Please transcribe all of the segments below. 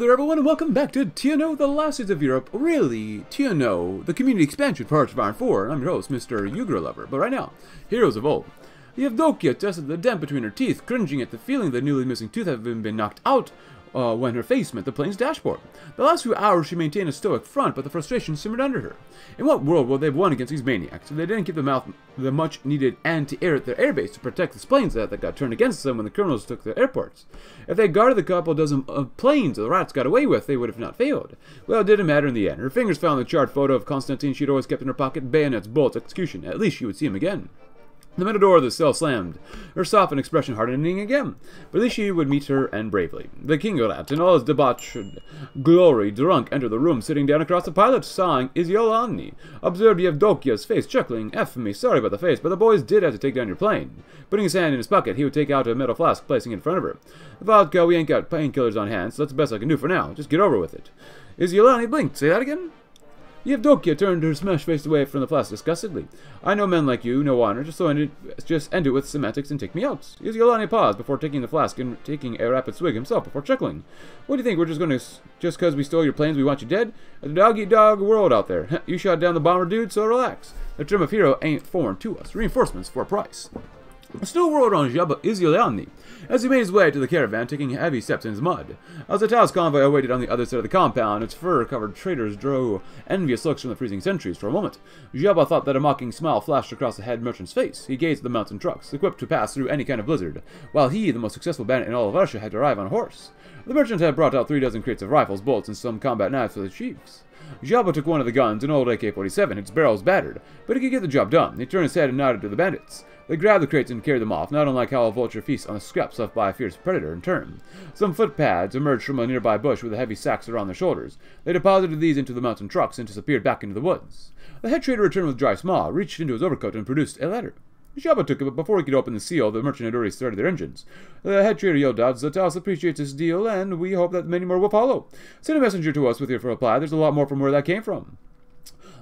there everyone and welcome back to TNO, the last Cities of Europe. Really, TNO, the community expansion part of Iron 4. I'm your host, Mr. Yugra Lover. But right now, Heroes of Old. Yevdokia tested the dent between her teeth, cringing at the feeling the newly missing tooth had been knocked out uh, when her face met the plane's dashboard. The last few hours she maintained a stoic front, but the frustration simmered under her. In what world would they have won against these maniacs if they didn't give the mouth the much needed anti-air at their airbase to protect the planes that, that got turned against them when the colonels took the airports? If they guarded the couple dozen of planes the rats got away with, they would have not failed. Well, it didn't matter in the end. Her fingers found the charred photo of Constantine she'd always kept in her pocket, bayonets, bullets, execution. At least she would see him again. The middle door of the cell slammed, her softened expression hardening again. But at least she would meet her and bravely. The king rat, in all his debauched glory, drunk, entered the room, sitting down across the pilot, sighing Ioseliani. Observed Yevdokia's face, chuckling. F me, sorry about the face, but the boys did have to take down your plane. Putting his hand in his pocket, he would take out a metal flask, placing it in front of her. Vodka, we ain't got painkillers on hand, so that's the best I can do for now. Just get over with it. Ioseliani blinked. Say that again? Yevdokia turned her smashed face away from the flask disgustedly. I know men like you, no honor, just so end it, just end it with semantics and take me out. Yolani paused before taking the flask and taking a rapid swig himself before chuckling. What do you think, we're just going to, just because we stole your planes we want you dead? A dog-eat-dog world out there. you shot down the bomber dude, so relax. The term of hero ain't foreign to us. Reinforcements for a price. Still rode on Jaba Ioseliani as he made his way to the caravan, taking heavy steps in his mud. As the Taos convoy awaited on the other side of the compound, its fur-covered traders drew envious looks from the freezing sentries for a moment. Jaba thought that a mocking smile flashed across the head merchant's face. He gazed at the mountain trucks, equipped to pass through any kind of blizzard, while he, the most successful bandit in all of Russia, had to arrive on a horse. The merchant had brought out three dozen crates of rifles, bullets, and some combat knives for the chiefs. Jaba took one of the guns, an old AK-47. Its barrels battered, but he could get the job done. He turned his head and nodded to the bandits. They grabbed the crates and carried them off, not unlike how a vulture feasts on the scraps left by a fierce predator in turn. Some footpads emerged from a nearby bush with heavy sacks around their shoulders. They deposited these into the mountain trucks and disappeared back into the woods. The head trader returned with dry smile, reached into his overcoat, and produced a letter. Jaba took it, but before he could open the seal, the merchant had already started their engines. The head trader yelled out, Zatas appreciates this deal, and we hope that many more will follow. Send a messenger to us with your reply. There's a lot more from where that came from.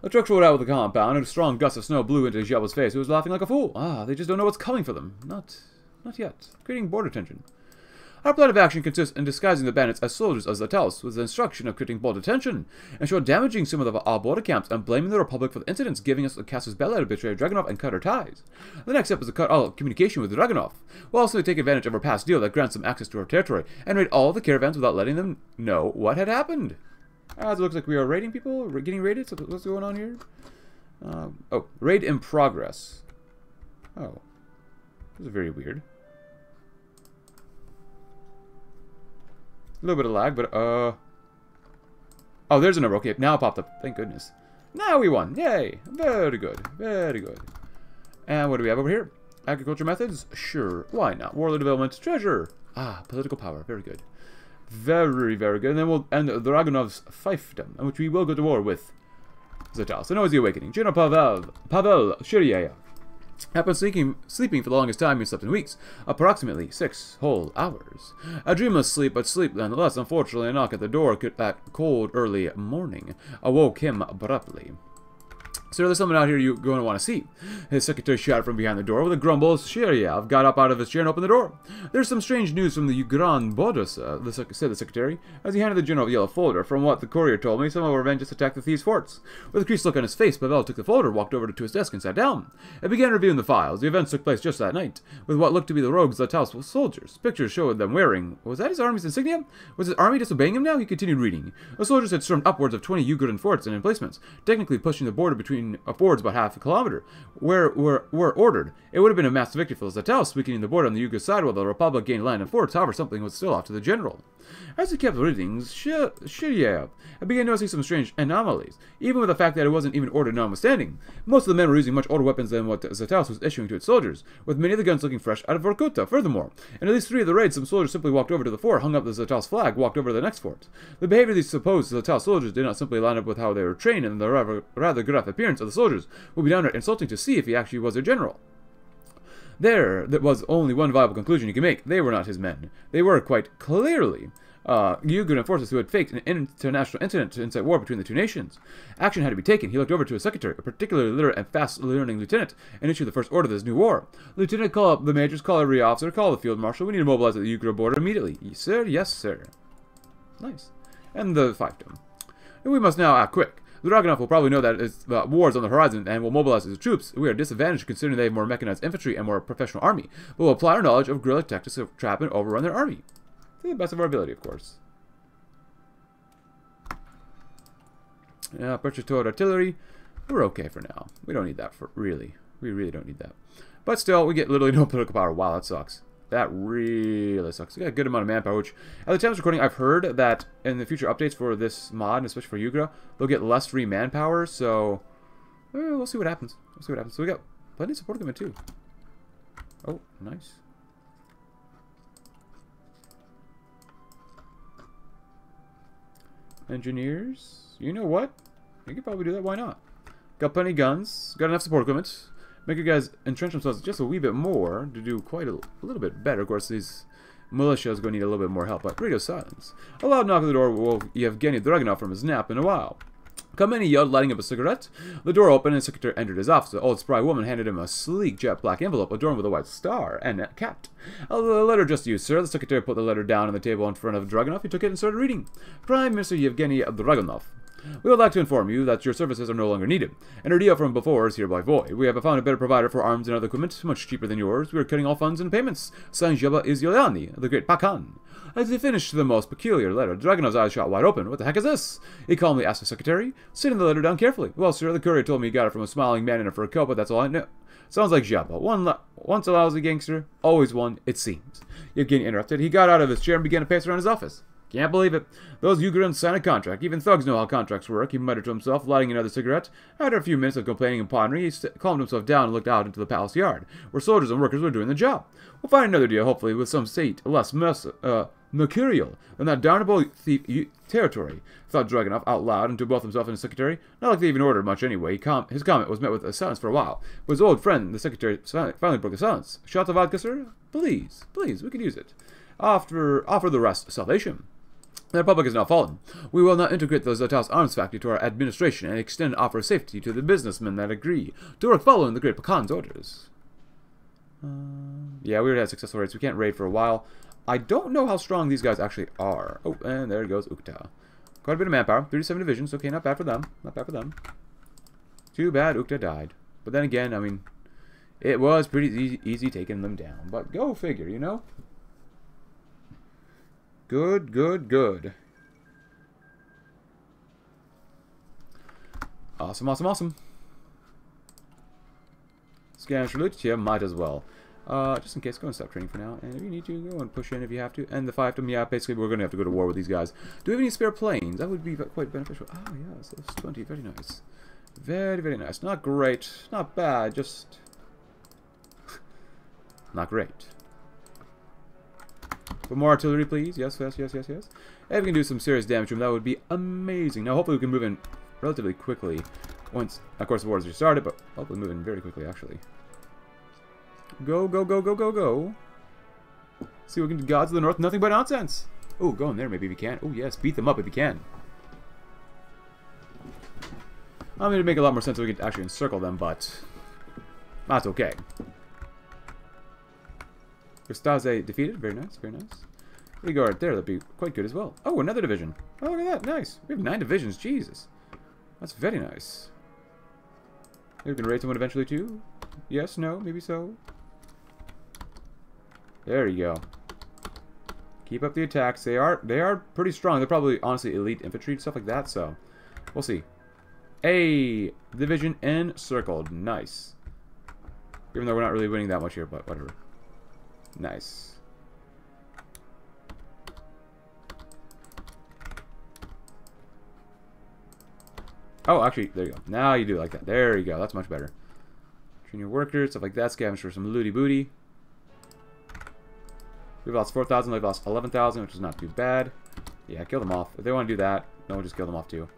The truck rolled out of the compound, and a strong gust of snow blew into Jaba's face, who was laughing like a fool. Ah, they just don't know what's coming for them. Not, not yet. Creating border tension. Our plan of action consists in disguising the bandits as soldiers of Zatalos, with the instruction of creating border tension, ensure damaging some of the, our border camps, and blaming the Republic for the incidents, giving us the casus belli to betray Dragunov and cut our ties. The next step is to cut all communication with Dragunov. We'll also take advantage of our past deal that grants them access to our territory, and raid all the caravans without letting them know what had happened. As it looks like we are raiding people, We're getting raided. So what's going on here? Um, oh, raid in progress. Oh, this is very weird. A little bit of lag, but uh. Oh, there's a number. Okay, now it popped up. Thank goodness. Now we won. Yay! Very good. Very good. And what do we have over here? Agriculture methods? Sure. Why not? Warlord development. Treasure. Ah, political power. Very good. Very, very good. And then we'll end the Dragunov's fiefdom, which we will go to war with Zatal. So now is the awakening. General Pavel, Pavel Shiryev have been sleeping, sleeping for the longest time he slept in weeks, approximately six whole hours. A dreamless sleep, but sleep nonetheless. Unfortunately, a knock at the door that cold early morning awoke him abruptly. Sir, there's someone out here you're going to want to see. His secretary shouted from behind the door with a grumble. Shiryev got up out of his chair and opened the door. There's some strange news from the Bodos, uh, the said the secretary, as he handed the general a yellow folder. From what the courier told me, some of our men just attacked the thieves' forts. With a creased look on his face, Pavel took the folder, walked over to his desk, and sat down. It began reviewing the files. The events took place just that night, with what looked to be the rogues Lataus soldiers. Pictures showed them wearing... Was that his army's insignia? Was his army disobeying him now? He continued reading. The soldiers had stormed upwards of 20 Ugaran forts and emplacements, technically pushing the border between forts about half a kilometer, where were, were ordered. It would have been a massive victory for the Zatel, weakening the border on the Yugo side while the Republic gained land and forts. However, something was still off to the general. As he kept reading, Shiryev I began noticing some strange anomalies, even with the fact that it wasn't even ordered notwithstanding. Most of the men were using much older weapons than what Zatel was issuing to its soldiers, with many of the guns looking fresh out of Vorkuta. Furthermore, in at least three of the raids, some soldiers simply walked over to the fort, hung up the Zatel's flag, walked over to the next fort. The behavior of these supposed Zatel soldiers did not simply line up with how they were trained, and their rather, rather good appearance of the soldiers would be downright insulting to see if he actually was their general. There, that was only one viable conclusion you could make. They were not his men. They were, quite clearly, uh, forces who had faked an international incident to incite war between the two nations. Action had to be taken. He looked over to his secretary, a particularly literate and fast-learning lieutenant, and issued the first order of this new war. Lieutenant, call up the majors, call every officer, call the field marshal. We need to mobilize at the Yugra border immediately. Yes, sir. Yes, sir. Nice. and the fiefdom. We must now act quick. The Dragunov will probably know that it's, uh, war is on the horizon and will mobilize his troops. We are disadvantaged considering they have more mechanized infantry and more professional army. But we'll apply our knowledge of guerrilla tactics to trap and overrun their army. To the best of our ability, of course. Purchase towed artillery. We're okay for now. We don't need that for really. We really don't need that. But still, we get literally no political power. Wow, that sucks. That really sucks. We got a good amount of manpower, which at the time of recording, I've heard that in the future updates for this mod, and especially for Yugra, they'll get less free manpower, so eh, we'll see what happens. We'll see what happens. So we got plenty of support equipment too. Oh, nice. Engineers, you know what? You could probably do that. Why not? Got plenty guns. Got enough support equipment. Make you guys entrench themselves just a wee bit more to do quite a, a little bit better. Of course, these militia is going to need a little bit more help. But radio silence. A loud knock at the door will Yevgeny Dragunov from his nap in a while. Come in, he yelled, lighting up a cigarette. The door opened, and the secretary entered his office. The old spry woman handed him a sleek jet black envelope adorned with a white star and a cat. A letter just you, sir. The secretary put the letter down on the table in front of Dragunov. He took it and started reading. Prime Minister Yevgeny Dragunov. We would like to inform you that your services are no longer needed, and our deal from before is hereby void. We have found a better provider for arms and other equipment, much cheaper than yours. We are cutting all funds and payments. Signed is Yolani, the great Pakhan. As he finished the most peculiar letter, Dragunov's eyes shot wide open. What the heck is this? He calmly asked the secretary, sitting the letter down carefully. Well, sir, the courier told me he got it from a smiling man in a fur coat, but that's all I know. Sounds like Zheba. One once a lousy gangster, always one, it seems. Yevgeny interrupted. He got out of his chair and began to pace around his office. Can't believe it. Those Ugrans sign a contract. Even thugs know how contracts work, he muttered to himself, lighting another cigarette. After a few minutes of complaining and pondering, he calmed himself down and looked out into the palace yard, where soldiers and workers were doing the job. We'll find another deal, hopefully, with some state less mess, uh, mercurial than that damnable thief territory, thought Dragunov out loud and to both himself and his secretary. Not like they even ordered much anyway. Com his comment was met with a silence for a while. But his old friend, the secretary, finally broke the silence. Shot of vodka, sir? Please, please, we could use it. After, offer the rest salvation. The Republic is now fallen. We will now integrate the Zartas arms factory to our administration and extend offer of safety to the businessmen that agree to work following the Great Pakhan's orders. Uh, yeah, we already had successful raids. We can't raid for a while. I don't know how strong these guys actually are. Oh, and there goes Ukhta. Quite a bit of manpower. 37 divisions. Okay, not bad for them. Not bad for them. Too bad Ukhta died. But then again, I mean, it was pretty easy, easy taking them down. But go figure, you know? Good, good, good. Awesome, awesome, awesome. Scan salute, yeah, might as well. Uh, just in case, go and stop training for now. And if you need to, go and push in if you have to. And the five of them, yeah, basically we're going to have to go to war with these guys. Do we have any spare planes? That would be quite beneficial. Oh, yes, those 20, very nice. Very, very nice. Not great, not bad, just... not great. But more artillery, please. Yes, yes, yes, yes, yes. If we can do some serious damage to him, that would be amazing. Now, hopefully we can move in relatively quickly. Once, of course, the war has restarted, but hopefully move in very quickly, actually. Go, go, go, go, go, go. See what we can do. Gods of the North, nothing but nonsense. Oh, go in there maybe you can. Oh, yes, beat them up if you can. I mean, it'd make a lot more sense if we could actually encircle them, but that's okay. Ustaze defeated. Very nice, very nice. Right there. That'd be quite good as well. Oh, another division. Oh, look at that. Nice. We have nine divisions. Jesus. That's very nice. Maybe we can raid someone eventually too? Yes, no, maybe so. There you go. Keep up the attacks. They are they are pretty strong. They're probably honestly elite infantry and stuff like that. So we'll see. A division encircled. Nice. Even though we're not really winning that much here, but whatever. Nice. Oh, actually, there you go. Now you do it like that. There you go. That's much better. Train your workers, stuff like that. Scavenge for some looty booty. We've lost 4,000. They've lost 11,000, which is not too bad. Yeah, kill them off. If they want to do that, no, we'll just kill them off too.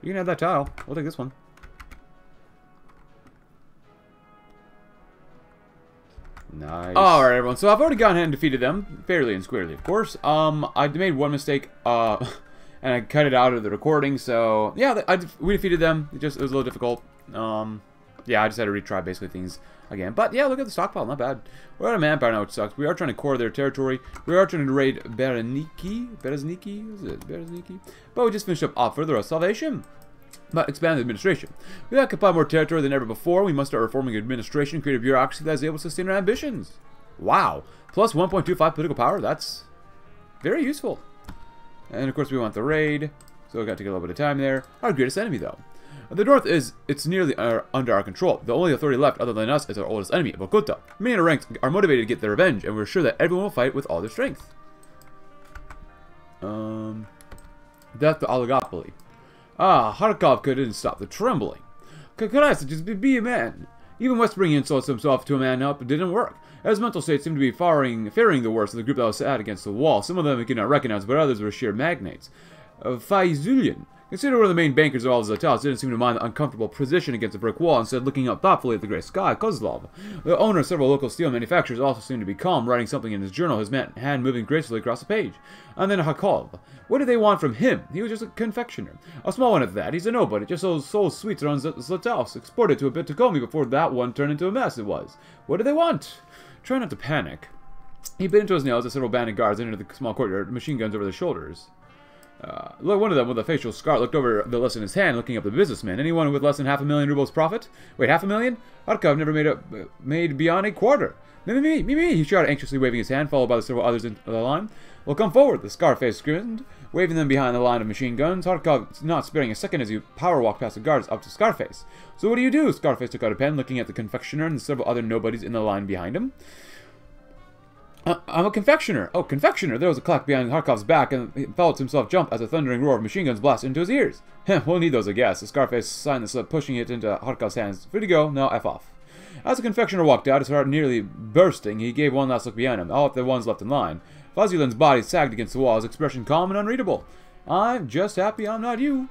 You can have that tile. We'll take this one. Nice. Alright, everyone. So I've already gone ahead and defeated them. Fairly and squarely, of course. Um, I made one mistake, uh, and I cut it out of the recording, so... Yeah, I, we defeated them. It just it was a little difficult. Um, yeah, I just had to retry basically things again. But yeah, look at the stockpile, not bad. We're out of manpower now, which sucks. We are trying to core their territory. We are trying to raid Bereniki. Berezniki? Is it Berezniki? But we just finished up Offer, the Salvation. But expand the administration. We occupy more territory than ever before. We must start reforming administration, create a bureaucracy that is able to sustain our ambitions. Wow. Plus 1.25 political power. That's very useful. And of course, we want the raid. So we got to get a little bit of time there. Our greatest enemy, though. The north is, it's nearly uh, under our control. The only authority left other than us is our oldest enemy, Vorkuta. Many in our ranks are motivated to get their revenge, and we're sure that everyone will fight with all their strength. Um, death to oligopoly. Ah, Kharkov couldn't stop the trembling. Kakaras just be, be a man. Even Westbring insults himself to a man up, didn't work. His mental state seemed to be faring, faring the worst of the group that was sat against the wall. Some of them he could not recognize, but others were sheer magnates. Uh, Faizulian Consider one of the main bankers of all the hotels didn't seem to mind the uncomfortable position against a brick wall, instead looking up thoughtfully at the gray sky. Kozlov, the owner of several local steel manufacturers, also seemed to be calm, writing something in his journal, his hand moving gracefully across the page. And then Hakov. What did they want from him? He was just a confectioner. A small one at that. He's a nobody, just sold, sold sweets around Zlatovsk, exported to a bit to Komi before that one turned into a mess it was. What did they want? Try not to panic. He bit into his nails as several banded guards entered the small courtyard, machine guns over their shoulders. Uh, one of them with a facial scar looked over the list in his hand, looking up the businessman. Anyone with less than half a million rubles profit? Wait, half a million? Arkov never made a, made beyond a quarter. Me, me, me, me, he shouted, anxiously waving his hand, followed by the several others in the line. Well, come forward, the Scarface grinned, waving them behind the line of machine guns. Arkov not sparing a second as he power walked past the guards up to Scarface. So what do you do? Scarface took out a pen, looking at the confectioner and the several other nobodies in the line behind him. Uh, I'm a confectioner. Oh, confectioner. There was a clack behind Harkov's back, and he felt himself jump as a thundering roar of machine guns blasted into his ears. We'll need those, I guess. Scarface signed the slip, pushing it into Harkov's hands. Free to go. Now F off. As the confectioner walked out, his heart nearly bursting, he gave one last look behind him, all at the ones left in line. Fuzzyland's body sagged against the wall, his expression calm and unreadable. I'm just happy I'm not you.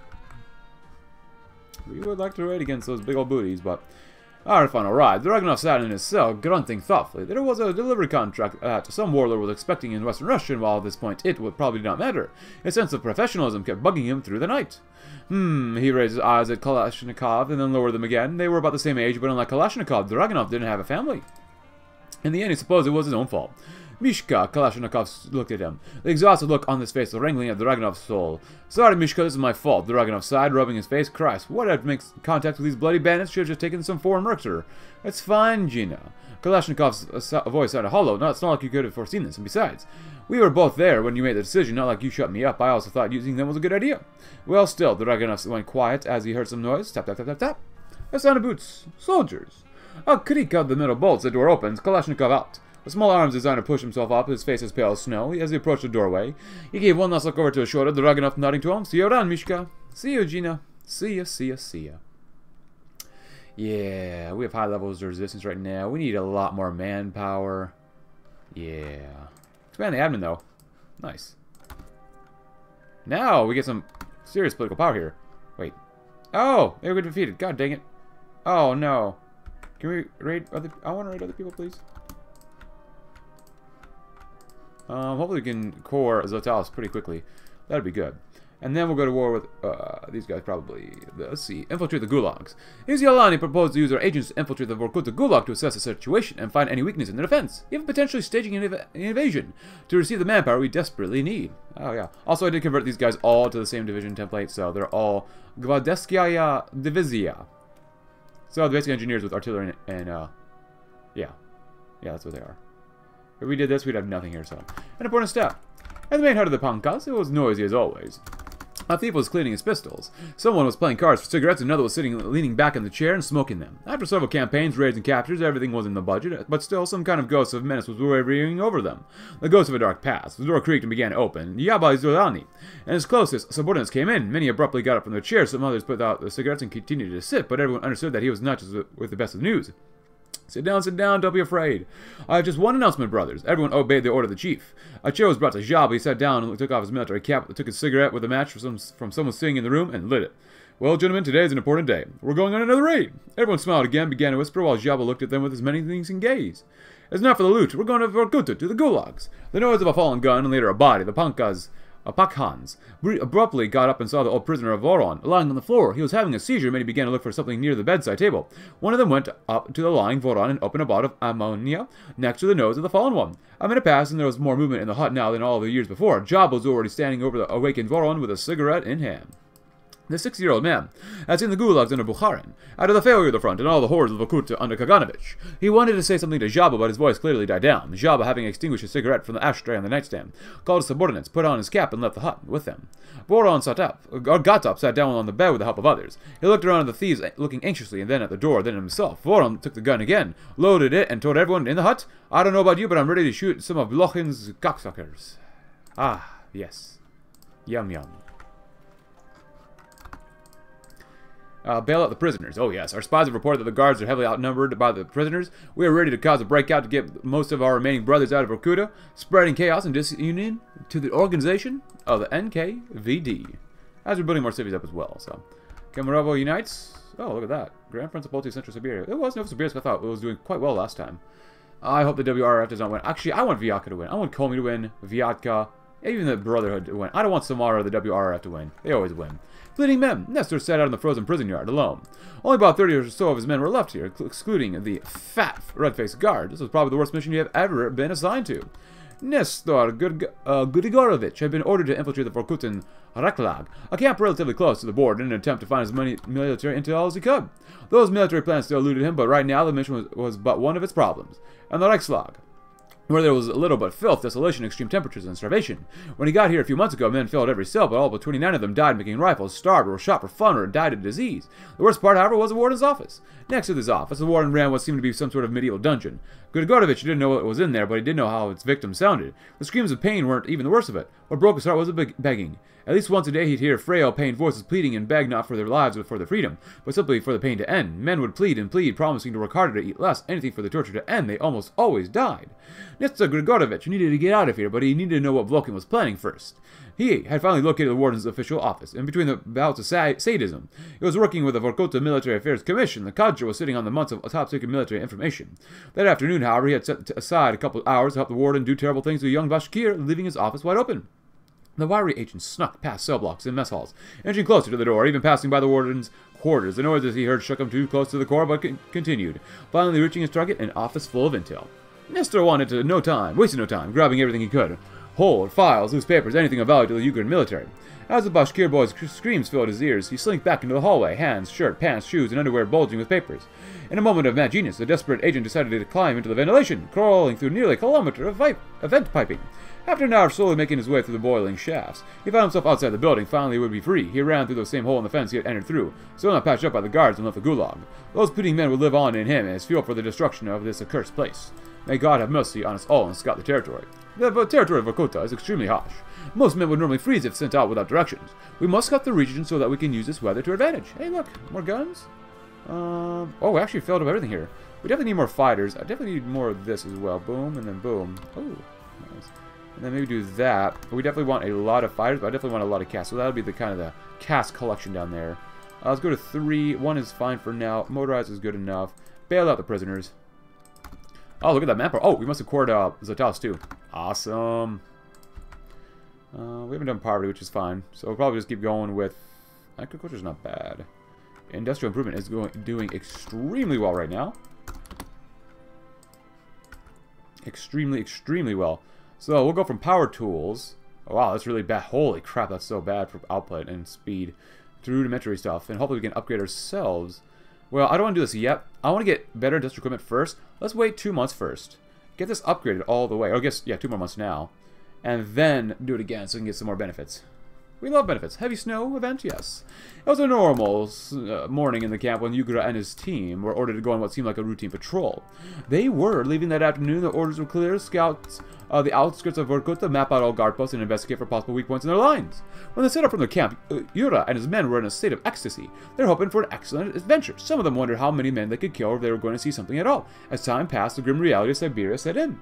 We would like to raid against those big old booties, but our final ride, the Dragunov sat in his cell, grunting thoughtfully. There was a delivery contract that some warlord was expecting in Western Russia, and while at this point it would probably not matter. A sense of professionalism kept bugging him through the night. Hmm, he raised his eyes at Kalashnikov and then lowered them again. They were about the same age, but unlike Kalashnikov, Dragunov didn't have a family. In the end, he supposed it was his own fault. Mishka, Kalashnikov looked at him. The exhausted look on his face the wrangling at Dragunov's soul. Sorry, Mishka, this is my fault, Dragunov sighed, rubbing his face. Christ, what I'd make contact with these bloody bandits should have just taken some foreign mercer. It's fine, Gina. Kalashnikov's uh, voice sounded hollow. No, it's not like you could have foreseen this. And besides, we were both there when you made the decision, not like you shut me up. I also thought using them was a good idea. Well, still, Dragunov went quiet as he heard some noise. Tap, tap, tap, tap, tap. A sound of boots. Soldiers. A creak of the metal bolts. The door opens. Kalashnikov out. The small arms designed to push himself up, his face as pale as snow. As he approached the doorway, he gave one last look over to his shoulder, Dragunov nodding to him. See you around, Mishka. See you, Gina. See ya, see ya, see ya. Yeah, we have high levels of resistance right now. We need a lot more manpower. Yeah. Expand the admin, though. Nice. Now we get some serious political power here. Wait. Oh, they were defeated. God dang it. Oh, no. Can we raid other... I want to raid other people, please. Um, hopefully we can core Zotalis pretty quickly. That'd be good. And then we'll go to war with uh, these guys probably. Let's see. Infiltrate the gulags. Ioseliani proposed to use our agents to infiltrate the Vorkuta gulag to assess the situation and find any weakness in their defense, even potentially staging an, an invasion to receive the manpower we desperately need. Oh, yeah. Also, I did convert these guys all to the same division template, so they're all Gvardeskaya Divizia. So, the basic engineers with artillery and, and uh, yeah. Yeah, that's what they are. If we did this, we'd have nothing here, so. An important step. In the main heart of the Pankas, it was noisy as always. A thief was cleaning his pistols. Someone was playing cards for cigarettes, another was sitting leaning back in the chair and smoking them. After several campaigns, raids, and captures, everything was in the budget, but still some kind of ghost of menace was wavering over them. The ghost of a dark past. The door creaked and began to open. Jaba Ioseliani and his closest subordinates came in. Many abruptly got up from their chairs, some others put out the cigarettes and continued to sit, but everyone understood that he was not just with the best of news. Sit down, sit down, don't be afraid. I have just one announcement, brothers. Everyone obeyed the order of the chief. A chair was brought to Jab. He sat down and took off his military cap, took his cigarette with a match from, some, from someone sitting in the room, and lit it. Well, gentlemen, today is an important day. We're going on another raid. Everyone smiled again, began to whisper, while Jaba looked at them with his menacing gaze. It's not for the loot. We're going to Vorkuta, to the gulags. The noise of a fallen gun and later a body. The Pankas uh, Pakhans, abruptly got up and saw the old prisoner of Voron lying on the floor. He was having a seizure. Many began to look for something near the bedside table. One of them went up to the lying Voron and opened a bottle of ammonia next to the nose of the fallen one. A minute passed, and there was more movement in the hut now than all the years before. Job was already standing over the awakened Voron with a cigarette in hand. The 60-year-old man had seen the gulags under Bukharin, out of the failure of the front and all the horrors of Vorkuta under Kaganovich. He wanted to say something to Zhaba, but his voice clearly died down. Zhaba, having extinguished his cigarette from the ashtray on the nightstand, called his subordinates, put on his cap, and left the hut with them. Voron sat up, or got up, sat down on the bed with the help of others. He looked around at the thieves, looking anxiously, and then at the door, then at himself. Voron took the gun again, loaded it, and told everyone in the hut, I don't know about you, but I'm ready to shoot some of Blochin's cocksuckers. Ah, yes. Yum yum. Uh, bail out the prisoners. Oh, yes. Our spies have reported that the guards are heavily outnumbered by the prisoners. We are ready to cause a breakout to get most of our remaining brothers out of Vorkuta, spreading chaos and disunion to the organization of the NKVD. As we're building more cities up as well, so. Kemerovo unites. Oh, look at that. Grand Principality of Central Siberia. It was Novosibirsk. I thought it was doing quite well last time. I hope the WRF does not win. Actually, I want Vyatka to win. I want Komi to win, Vyatka, even the Brotherhood to win. I don't want Samara or the WRF to win. They always win. Fleeting men. Nestor sat out in the frozen prison yard, alone. Only about 30 or so of his men were left here, excluding the fat, red-faced guard. This was probably the worst mission you have ever been assigned to. Nestor Grig uh, had been ordered to infiltrate the Vorkutan Reklag, a camp relatively close to the border, in an attempt to find as many military intel as he could. Those military plans still eluded him, but right now the mission was, was but one of its problems. And the Reichslag, where there was little but filth, desolation, extreme temperatures, and starvation. When he got here a few months ago, men filled every cell, but all but 29 of them died making rifles, starved, or shot for fun, or died of disease. The worst part, however, was the warden's office. Next to this office, the warden ran what seemed to be some sort of medieval dungeon. Grigorovich didn't know what was in there, but he did know how its victims sounded. The screams of pain weren't even the worst of it. What broke his heart was the begging. At least once a day he'd hear frail, pained voices pleading and beg not for their lives but for their freedom, but simply for the pain to end. Men would plead and plead, promising to work harder to eat less, anything for the torture to end. They almost always died. Nitsa Grigorovich needed to get out of here, but he needed to know what Vulcan was planning first. He had finally located the warden's official office, and between the bouts of sadism, he was working with the Vorkuta Military Affairs Commission. The cadre was sitting on the months of top-secret military information. That afternoon, however, he had set aside a couple of hours to help the warden do terrible things to a young Bashkir, leaving his office wide open. The wiry agent snuck past cell blocks and mess halls, inching closer to the door, even passing by the warden's quarters. The noises he heard shook him too close to the core, but con continued, finally reaching his target, an office full of intel. Nestor wanted to no time, wasted no time, grabbing everything he could. Hold, files, loose papers, anything of value to the Ukraine military. As the Bashkir boy's screams filled his ears, he slinked back into the hallway, hands, shirt, pants, shoes, and underwear bulging with papers. In a moment of mad genius, the desperate agent decided to climb into the ventilation, crawling through nearly a kilometer of, of vent piping. After an hour slowly making his way through the boiling shafts, he found himself outside the building. Finally, he would be free. He ran through the same hole in the fence he had entered through, still not patched up by the guards and left the gulag. Those pleading men would live on in him as fuel for the destruction of this accursed place. May God have mercy on us all and scout the territory. The territory of Vorkuta is extremely harsh. Most men would normally freeze if sent out without directions. We must scout the region so that we can use this weather to advantage. Hey, look, more guns? Um, oh, we actually filled up everything here. We definitely need more fighters. I definitely need more of this as well. Boom, and then boom. Oh. And then maybe do that. We definitely want a lot of fighters, but I definitely want a lot of cast. So that'll be the kind of the cast collection down there. Uh, let's go to three. One is fine for now. Motorized is good enough. Bail out the prisoners. Oh, look at that map. Oh, we must have cored uh, Zatas too. Awesome. Uh, we haven't done poverty, which is fine. So we'll probably just keep going with... Agriculture's not bad. Industrial improvement is going doing extremely well right now. Extremely, extremely well. So we'll go from power tools. Oh, wow, that's really bad. Holy crap, that's so bad for output and speed. Through rudimentary stuff. And hopefully we can upgrade ourselves. Well, I don't want to do this yet. I want to get better industrial equipment first. Let's wait two months first. Get this upgraded all the way. Or I guess, yeah, two more months now. And then do it again so we can get some more benefits. We love benefits. Heavy snow event? Yes. It was a normal uh, morning in the camp when Yugra and his team were ordered to go on what seemed like a routine patrol. They were. Leaving that afternoon, the orders were clear. Scouts uh, the outskirts of Vorkuta, map out all guard posts, and investigate for possible weak points in their lines. When they set up from the camp, uh, Yura and his men were in a state of ecstasy. They were hoping for an excellent adventure. Some of them wondered how many men they could kill if they were going to see something at all. As time passed, the grim reality of Siberia set in.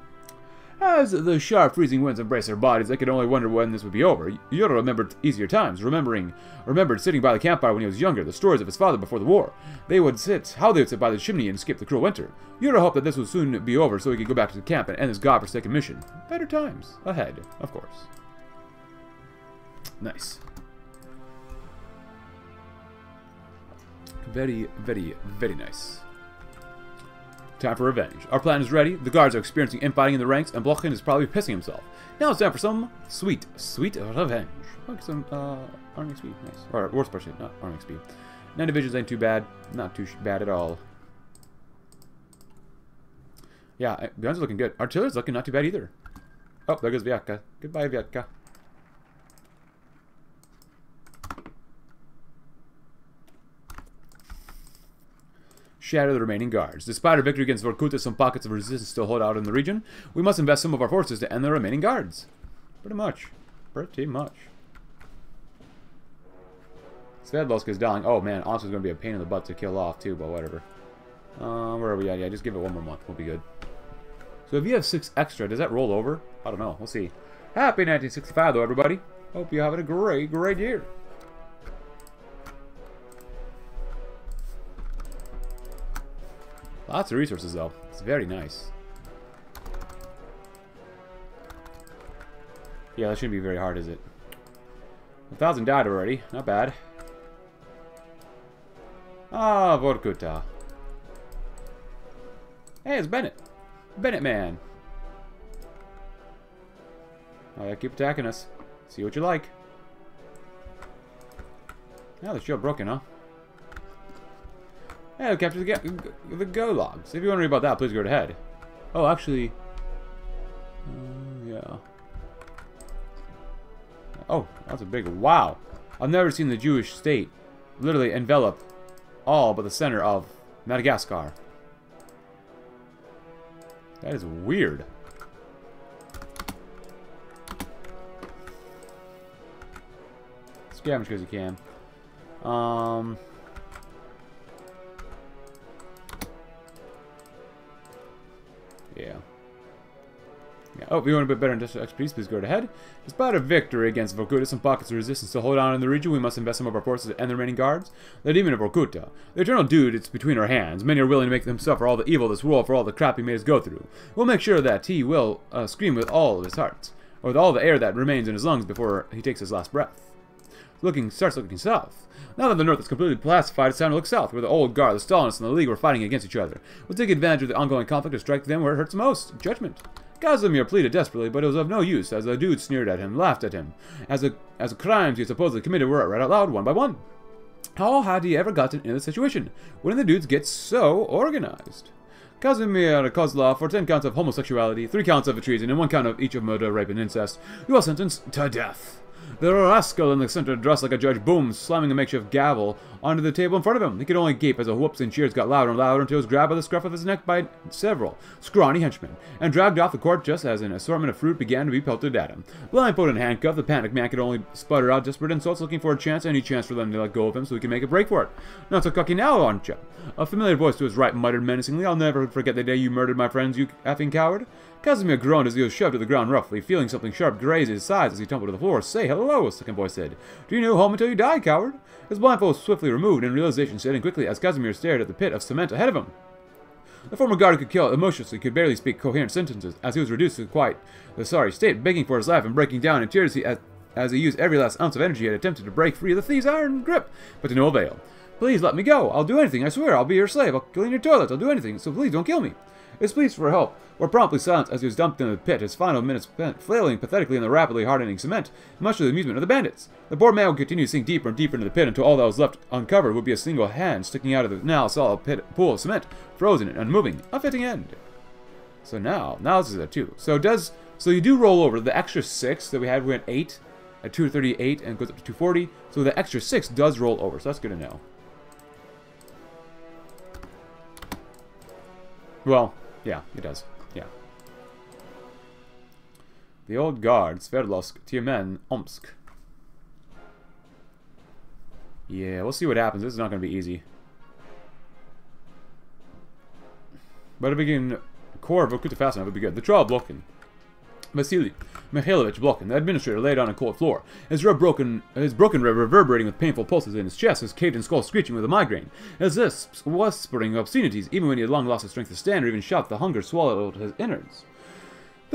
As the sharp, freezing winds embraced their bodies, they could only wonder when this would be over. Yura remembered easier times, remembering, remembered sitting by the campfire when he was younger, the stories of his father before the war. They would sit, how they would sit by the chimney and skip the cruel winter. Yura hoped that this would soon be over so he could go back to the camp and end his godforsaken mission. Better times ahead, of course. Nice. Very, very, very nice. Time for revenge. Our plan is ready. The guards are experiencing infighting in the ranks, and Blochin is probably pissing himself. Now it's time for some sweet, sweet revenge. Like some uh, army XP. Nice. Or Warspar shit, not army XP. Nine divisions ain't too bad. Not too bad at all. Yeah, guns are looking good. Artillery's looking not too bad either. Oh, there goes Vyatka. Goodbye, Vyatka. Shatter the remaining guards. Despite our victory against Vorkuta, some pockets of resistance still hold out in the region. We must invest some of our forces to end the remaining guards. Pretty much. Pretty much. Sverdlovsk is dying. Oh man, is going to be a pain in the butt to kill off too, but whatever. Uh, where are we at? Yeah, just give it one more month. We'll be good. So if you have six extra, does that roll over? I don't know. We'll see. Happy 1965 though, everybody. Hope you're having a great, great year. Lots of resources, though. It's very nice. Yeah, that shouldn't be very hard, is it? A thousand died already. Not bad. Ah, Vorkuta. Hey, it's Bennett. Bennett man. Oh, yeah, keep attacking us. See what you like. Now the shield broken, huh? Hey, we captured the, the go logs. If you want to read about that, please go ahead. Oh, actually... Uh, yeah. Oh, that's a big... Wow! I've never seen the Jewish state literally envelop all but the center of Madagascar. That is weird. Scavenge because you can. Um... Yeah. Yeah. Oh, if you want a bit better industrial expertise, please go ahead. Despite a victory against Vorkuta, some pockets of resistance to hold on in the region, we must invest some of our forces and the remaining guards. The demon of Vorkuta. The eternal dude, it's between our hands. Many are willing to make them suffer all the evil of this world for all the crap he made us go through. We'll make sure that he will uh, scream with all of his heart, or with all the air that remains in his lungs before he takes his last breath. Looking starts looking south. Now that the North is completely pacified, it's time to look south, where the Old Guard, the Stalinists, and the League were fighting against each other. We'll take advantage of the ongoing conflict to strike them where it hurts most. Judgment. Casimir pleaded desperately, but it was of no use, as the dudes sneered at him, laughed at him, as the, as the crimes he supposedly committed were read out loud one by one. How had he ever gotten in this situation? When did the dudes get so organized? Kazimir Kozlov for 10 counts of homosexuality, 3 counts of treason, and 1 count of each of murder, rape, and incest. You are sentenced to death. The rascal in the center, dressed like a judge, booms, slamming a makeshift gavel onto the table in front of him. He could only gape as the whoops and cheers got louder and louder until he was grabbed by the scruff of his neck by several scrawny henchmen and dragged off the court just as an assortment of fruit began to be pelted at him. Blindfolded and handcuffed, the panicked man could only sputter out desperate insults, looking for a chance, any chance for them to let go of him so he can make a break for it. Not so cocky now, aren't you? A familiar voice to his right muttered menacingly, I'll never forget the day you murdered my friends, you effing coward. Casimir groaned as he was shoved to the ground roughly, feeling something sharp graze his sides as he tumbled to the floor. Say hello, a second voice said. Do you know home until you die, coward? His blindfold swiftly removed, and realization set in quickly as Casimir stared at the pit of cement ahead of him. The former guard could kill emotionlessly, could barely speak coherent sentences, as he was reduced to quite the sorry state, begging for his life and breaking down in tears as, as he used every last ounce of energy he had attempted to break free of the thief's iron grip, but to no avail. Please let me go. I'll do anything. I swear. I'll be your slave. I'll clean your toilet. I'll do anything. So please don't kill me. His pleas for help were promptly silenced as he was dumped into the pit, his final minutes spent flailing pathetically in the rapidly hardening cement, much to the amusement of the bandits. The poor man would continue to sink deeper and deeper into the pit until all that was left uncovered would be a single hand sticking out of the now solid pit, pool of cement, frozen and unmoving. A fitting end. So now, now this is a 2. So does, so you do roll over. The extra 6 that we had we went 8 at 238 and goes up to 240. So the extra 6 does roll over, so that's good to know. Well, yeah, it does. Yeah. The old guard, Sverdlovsk, Tyumen, Omsk. Yeah, we'll see what happens. This is not going to be easy. But if we can core Vorkuta fast enough, it'll be good. The of Blokin. Vasily Mikhailovich Blokin, the administrator, lay down on a cold floor. His rib broken, his broken rib reverberating with painful pulses in his chest, his caved-in skull screeching with a migraine. His lips whispering obscenities, even when he had long lost the strength to stand or even shout, the hunger swallowed his innards.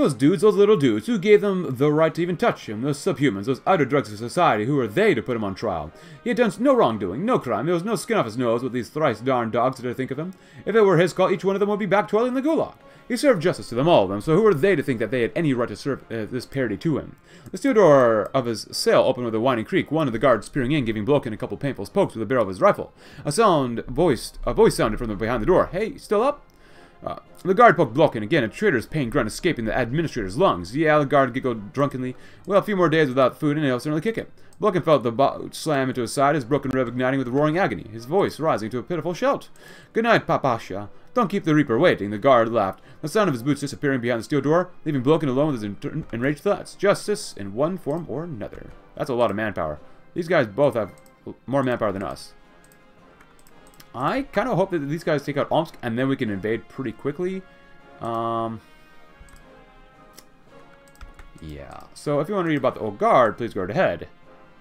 Those dudes, those little dudes, who gave them the right to even touch him, those subhumans, those outer drugs of society, who were they to put him on trial? He had done no wrongdoing, no crime, there was no skin off his nose with these thrice darned dogs that to think of him. If it were his call, each one of them would be back in the gulag. He served justice to them all of them, so who were they to think that they had any right to serve uh, this parody to him? The steel door of his cell opened with a whining creak, one of the guards peering in, giving Blokin a couple painful pokes with the barrel of his rifle. A sound voiced, a voice sounded from behind the door. Hey, still up? Uh, the guard poked Blokin again, a traitor's pain grunt escaping the administrator's lungs. Yeah, the guard giggled drunkenly. Well, a few more days without food and he'll certainly kick it. Blokin felt the boot slam into his side, his broken rib igniting with roaring agony, his voice rising to a pitiful shout. Good night, Papasha. Don't keep the Reaper waiting, the guard laughed, the sound of his boots disappearing behind the steel door, leaving Blokin alone with his enraged thoughts. Justice in one form or another. That's a lot of manpower. These guys both have more manpower than us. I kind of hope that these guys take out Omsk and then we can invade pretty quickly. Um, yeah. So if you want to read about the old guard, please go ahead.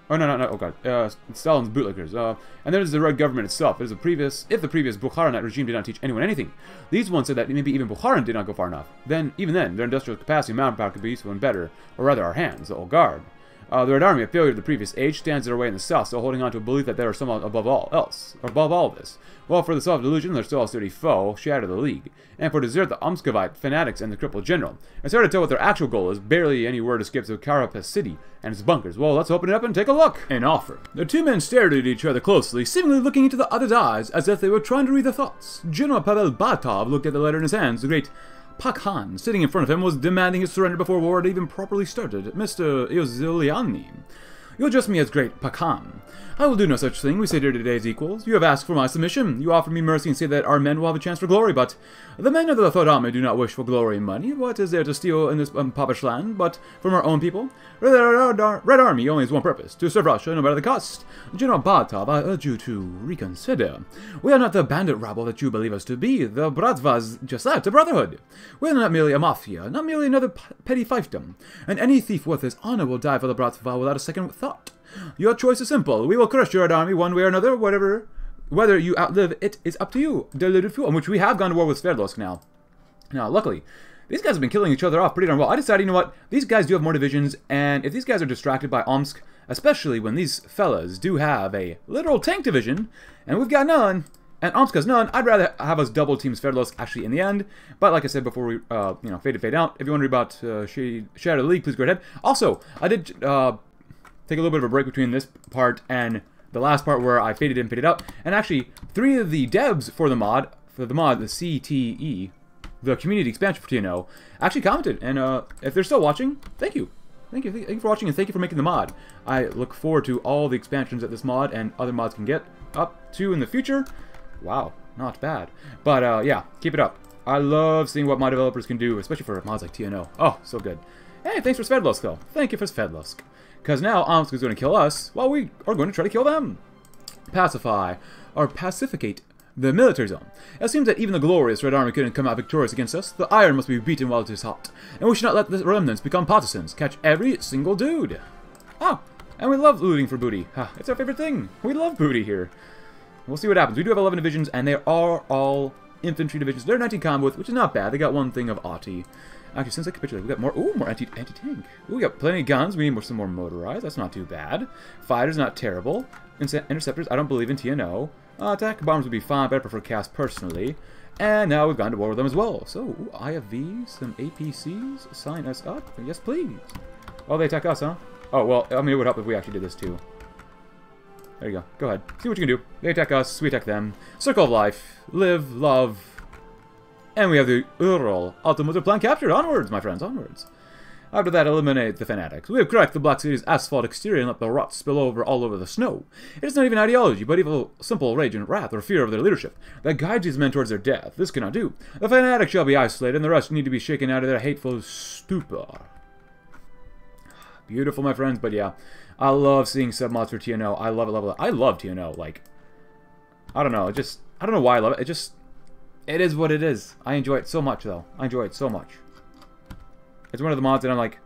Oh no no no! Oh god, uh, Stalin's bootlickers. Uh, and there's the Red government itself. It is a previous, if the previous Bukharinite regime did not teach anyone anything, these ones said that maybe even Bukharin did not go far enough. Then even then, their industrial capacity and manpower could be useful and better, or rather our hands, the old guard. Uh, the Red Army, a failure of the previous age, stands in their way in the south, still holding on to a belief that they are somehow above all else, or above all this. Well, for the self-delusion, they're still sturdy foe, shatter the League. And for desert, the Omskovite fanatics and the crippled general. It's hard to tell what their actual goal is. Barely any word escapes of Carapace City and its bunkers. Well, let's open it up and take a look. An offer. The two men stared at each other closely, seemingly looking into the other's eyes as if they were trying to read their thoughts. General Pavel Batov looked at the letter in his hands. The great Pakhan, sitting in front of him, was demanding his surrender before war had even properly started. Mr. Ioseliani. You address me as Great Pakhan. I will do no such thing, we say to today's equals. You have asked for my submission. You offer me mercy and say that our men will have a chance for glory, but the men of the Third Army do not wish for glory and money. What is there to steal in this um, land but from our own people? Red, Red Army only has one purpose, to serve Russia no matter the cost. General Batov, I urge you to reconsider. We are not the bandit rabble that you believe us to be. The Bratva's just that, a brotherhood. We are not merely a mafia, not merely another petty fiefdom. And any thief worth his honor will die for the Bratva without a second thought. Your choice is simple. We will crush your army one way or another, whatever. Whether you outlive it is up to you. On which we have gone to war with Sverdlovsk now. Now, luckily, these guys have been killing each other off pretty darn well. I decided, you know what, these guys do have more divisions, and if these guys are distracted by Omsk, especially when these fellas do have a literal tank division, and we've got none, and Omsk has none, I'd rather have us double team Sverdlovsk actually in the end. But like I said before we, uh, you know, fade to fade out, if you want to about uh, Shadow League, please go ahead. Also, I did uh, take a little bit of a break between this part and the last part where I faded in, faded out. And actually, three of the devs for the mod, for the mod, the CTE, the community expansion for TNO, actually commented. And uh, if they're still watching, thank you. Thank you. Thank you for watching and thank you for making the mod. I look forward to all the expansions that this mod and other mods can get up to in the future. Wow, not bad. But uh, yeah, keep it up. I love seeing what my developers can do, especially for mods like TNO. Oh, so good. Hey, thanks for Sverdlovsk, though. Thank you for Sverdlovsk. Because now Omsk is going to kill us, while we are going to try to kill them. Pacify, or pacificate, the military zone. It seems that even the glorious Red Army couldn't come out victorious against us. The iron must be beaten while it is hot. And we should not let the remnants become partisans. Catch every single dude. Oh, and we love looting for booty. It's our favorite thing. We love booty here. We'll see what happens. We do have 11 divisions, and they are all infantry divisions. They're 19 combat, which is not bad. They got one thing of Auti. Actually, since I capitulated, we got more. Ooh, more anti anti tank. Ooh, we got plenty of guns. We need more, some more motorized. That's not too bad. Fighters not terrible. Interceptors. I don't believe in TNO. Uh, attack bombers would be fine, but I prefer cast personally. And now we've gone to war with them as well. So, ooh, IFVs, some APCs, sign us up. Yes, please. Oh, they attack us, huh? Oh, well, I mean, it would help if we actually did this too. There you go. Go ahead. See what you can do. They attack us, we attack them. Circle of life. Live, love, and we have the Ural Automotive Plant captured. Onwards, my friends, onwards. After that, eliminate the fanatics. We have cracked the Black City's asphalt exterior and let the rot spill over all over the snow. It is not even ideology, but evil, simple rage and wrath or fear of their leadership that guides these men towards their death. This cannot do. The fanatics shall be isolated, and the rest need to be shaken out of their hateful stupor. Beautiful, my friends, but yeah. I love seeing submods for TNO. I love it, love it. I love TNO. Like, I don't know. It just, I don't know why I love it. It just, it is what it is. I enjoy it so much, though. I enjoy it so much. It's one of the mods that I'm like,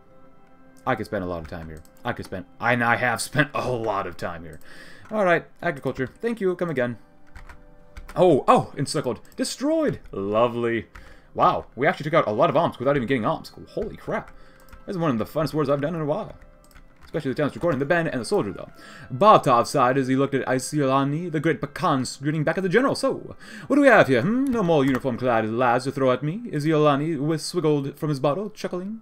I could spend a lot of time here. I could spend, and I have spent a lot of time here. Alright, agriculture. Thank you. Come again. Oh, oh, encircled. Destroyed. Lovely. Wow, we actually took out a lot of Omsk without even getting Omsk. Holy crap. This is one of the funnest wars I've done in a while. Especially the times recording the band and the soldier, though. Baltov sighed as he looked at Ioseliani, the great Bakan, grinning back at the general. So, what do we have here, hmm? No more uniform-clad lads to throw at me? Ioseliani swiggled from his bottle, chuckling.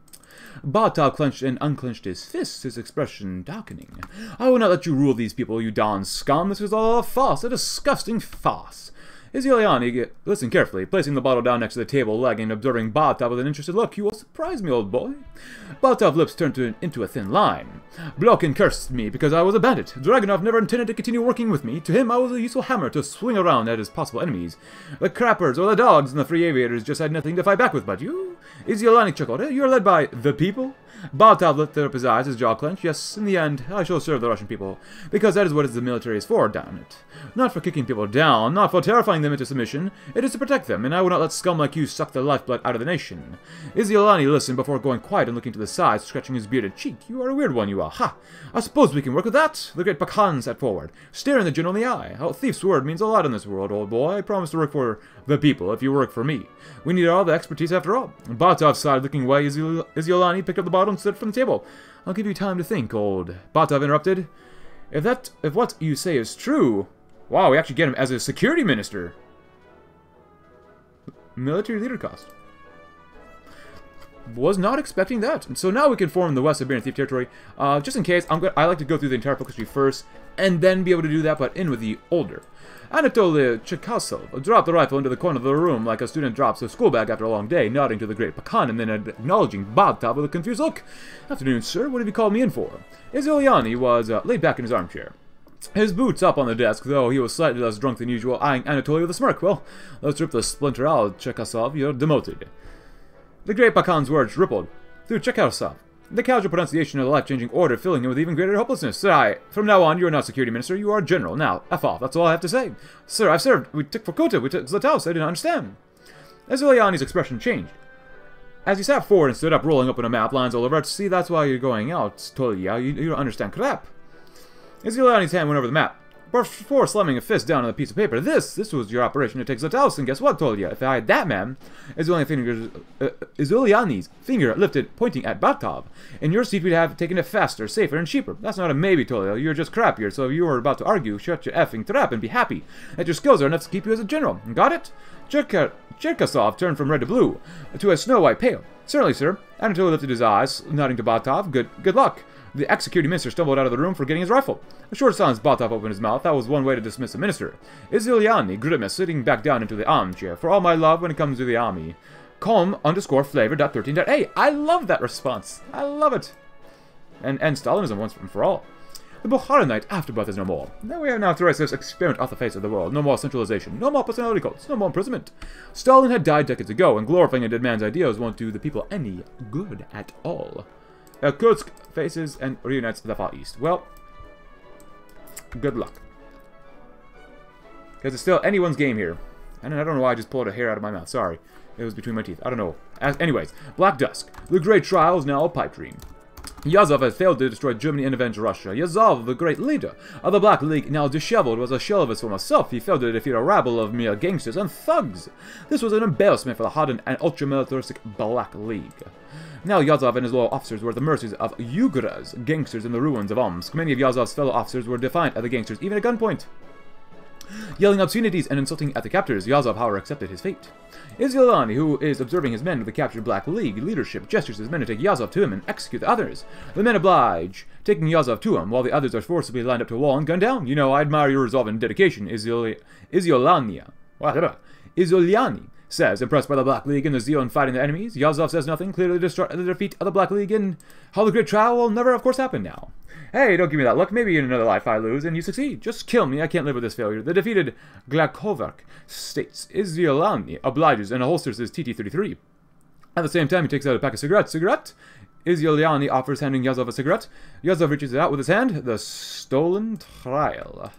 Baltov clenched and unclenched his fists, his expression darkening. I will not let you rule these people, you darn scum. This is all a farce, a disgusting farce. Ioseliani listened carefully, placing the bottle down next to the table leg and observing Baltov with an interested look. You will surprise me, old boy. Baltov's lips turned to, into a thin line. Blokhin cursed me because I was a bandit. Dragunov never intended to continue working with me. To him, I was a useful hammer to swing around at his possible enemies. The crappers or the dogs and the free aviators just had nothing to fight back with but you. Ioseliani chuckled. You're led by the people? Baltov lifted up his eyes, his jaw clenched. Yes, in the end, I shall serve the Russian people, because that is what the military is for, damn it. Not for kicking people down, not for terrifying them into submission. It is to protect them, and I will not let scum like you suck the lifeblood out of the nation. Ioseliani listened before going quiet and looking to the side, scratching his bearded cheek. You are a weird one, you are. Ha! I suppose we can work with that. The great Pakhan sat forward, staring the general in the eye. A thief's word means a lot in this world, old boy. I promise to work for the people if you work for me. We need all the expertise after all. Baltov sighed, looking away. Ioseliani picked up the bottle and stood from the table. I'll give you time to think, old. Batov interrupted. If that, if what you say is true, wow, we actually get him as a security minister. Military leader cost. Was not expecting that. So now we can form the West Siberian Thief Territory. Uh, just in case, I'm I like to go through the entire book history first, and then be able to do that, but in with the older. Anatoly Cherkasov dropped the rifle into the corner of the room like a student drops a school bag after a long day, nodding to the great Pakhan and then acknowledging Baltov with a confused look. Afternoon, sir. What have you called me in for? Ioseliani was uh, laid back in his armchair. His boots up on the desk, though he was slightly less drunk than usual, eyeing Anatoly with a smirk. Well, let's rip the splinter out, Cherkasov. You're demoted. The great Pakhan's words rippled through Cherkasov. The casual pronunciation of the life-changing order filling him with even greater hopelessness. Sir, I, from now on, you are not security minister, you are general. Now, F off, that's all I have to say. Sir, I've served. We took Vorkuta, we took Zlatoust, I didn't understand. Ioseliani's expression changed. As he sat forward and stood up, rolling open a map, lines all over see, that's why you're going out, Tolya, you, you don't understand crap. Ioseliani's hand went over the map before slamming a fist down on a piece of paper. This, this was your operation to take Zlatoust, and guess what, Tolya? If I had that man, Ioseliani's finger, uh, Ioseliani's finger lifted, pointing at Batov. In your seat, we'd have taken it faster, safer, and cheaper. That's not a maybe, Tolya. You're just crappier, so if you were about to argue, shut your effing trap and be happy that your skills are enough to keep you as a general. Got it? Cherkasov turned from red to blue, to a snow-white pale. Certainly, sir. Anatoly lifted his eyes, nodding to Batov. Good, good luck. The ex-security minister stumbled out of the room, forgetting his rifle. A short silence Baltov opened his mouth. That was one way to dismiss a minister. Ioseliani grimaced, sitting back down into the armchair. For all my love when it comes to the army. Calm underscore flavor dot thirteen dot a. I love that response. I love it. And end Stalinism once and for all. The Bukharinite afterbirth is no more. Now we have now to this experiment off the face of the world. No more centralization. No more personality cults. No more imprisonment. Stalin had died decades ago, and glorifying a dead man's ideals won't do the people any good at all. Uh, Irkutsk faces and reunites the Far East. Well, good luck. Because it's still anyone's game here. And I don't know why I just pulled a hair out of my mouth. Sorry. It was between my teeth. I don't know. As, anyways, Black Dusk. The great trial is now a pipe dream. Yazov has failed to destroy Germany and avenge Russia. Yazov, the great leader of the Black League, now disheveled, was a shell of his former self. He failed to defeat a rabble of mere gangsters and thugs. This was an embarrassment for the hardened and ultra-militaristic Black League. Now Yazov and his loyal officers were at the mercies of Yugras, gangsters in the ruins of Omsk. Many of Yazov's fellow officers were defiant at the gangsters, even at gunpoint. Yelling obscenities and insulting at the captors, Yazov, however, accepted his fate. Ioseliani, who is observing his men of the captured Black League leadership, gestures his men to take Yazov to him and execute the others. The men oblige, taking Yazov to him, while the others are forcibly lined up to a wall and gunned down. You know, I admire your resolve and dedication, Izyol Izyolania. Ioseliani says, impressed by the Black League and the zeal in fighting their enemies. Yazov says nothing, clearly the defeat of the Black League and how the great trial will never, of course, happen now. Hey, don't give me that look. Maybe in another life I lose and you succeed. Just kill me. I can't live with this failure. The defeated Glakovac states, Ioseliani obliges and holsters his TT-33. At the same time, he takes out a pack of cigarettes. Cigarette? Ioseliani offers handing Yazov a cigarette. Yazov reaches it out with his hand. The stolen trial.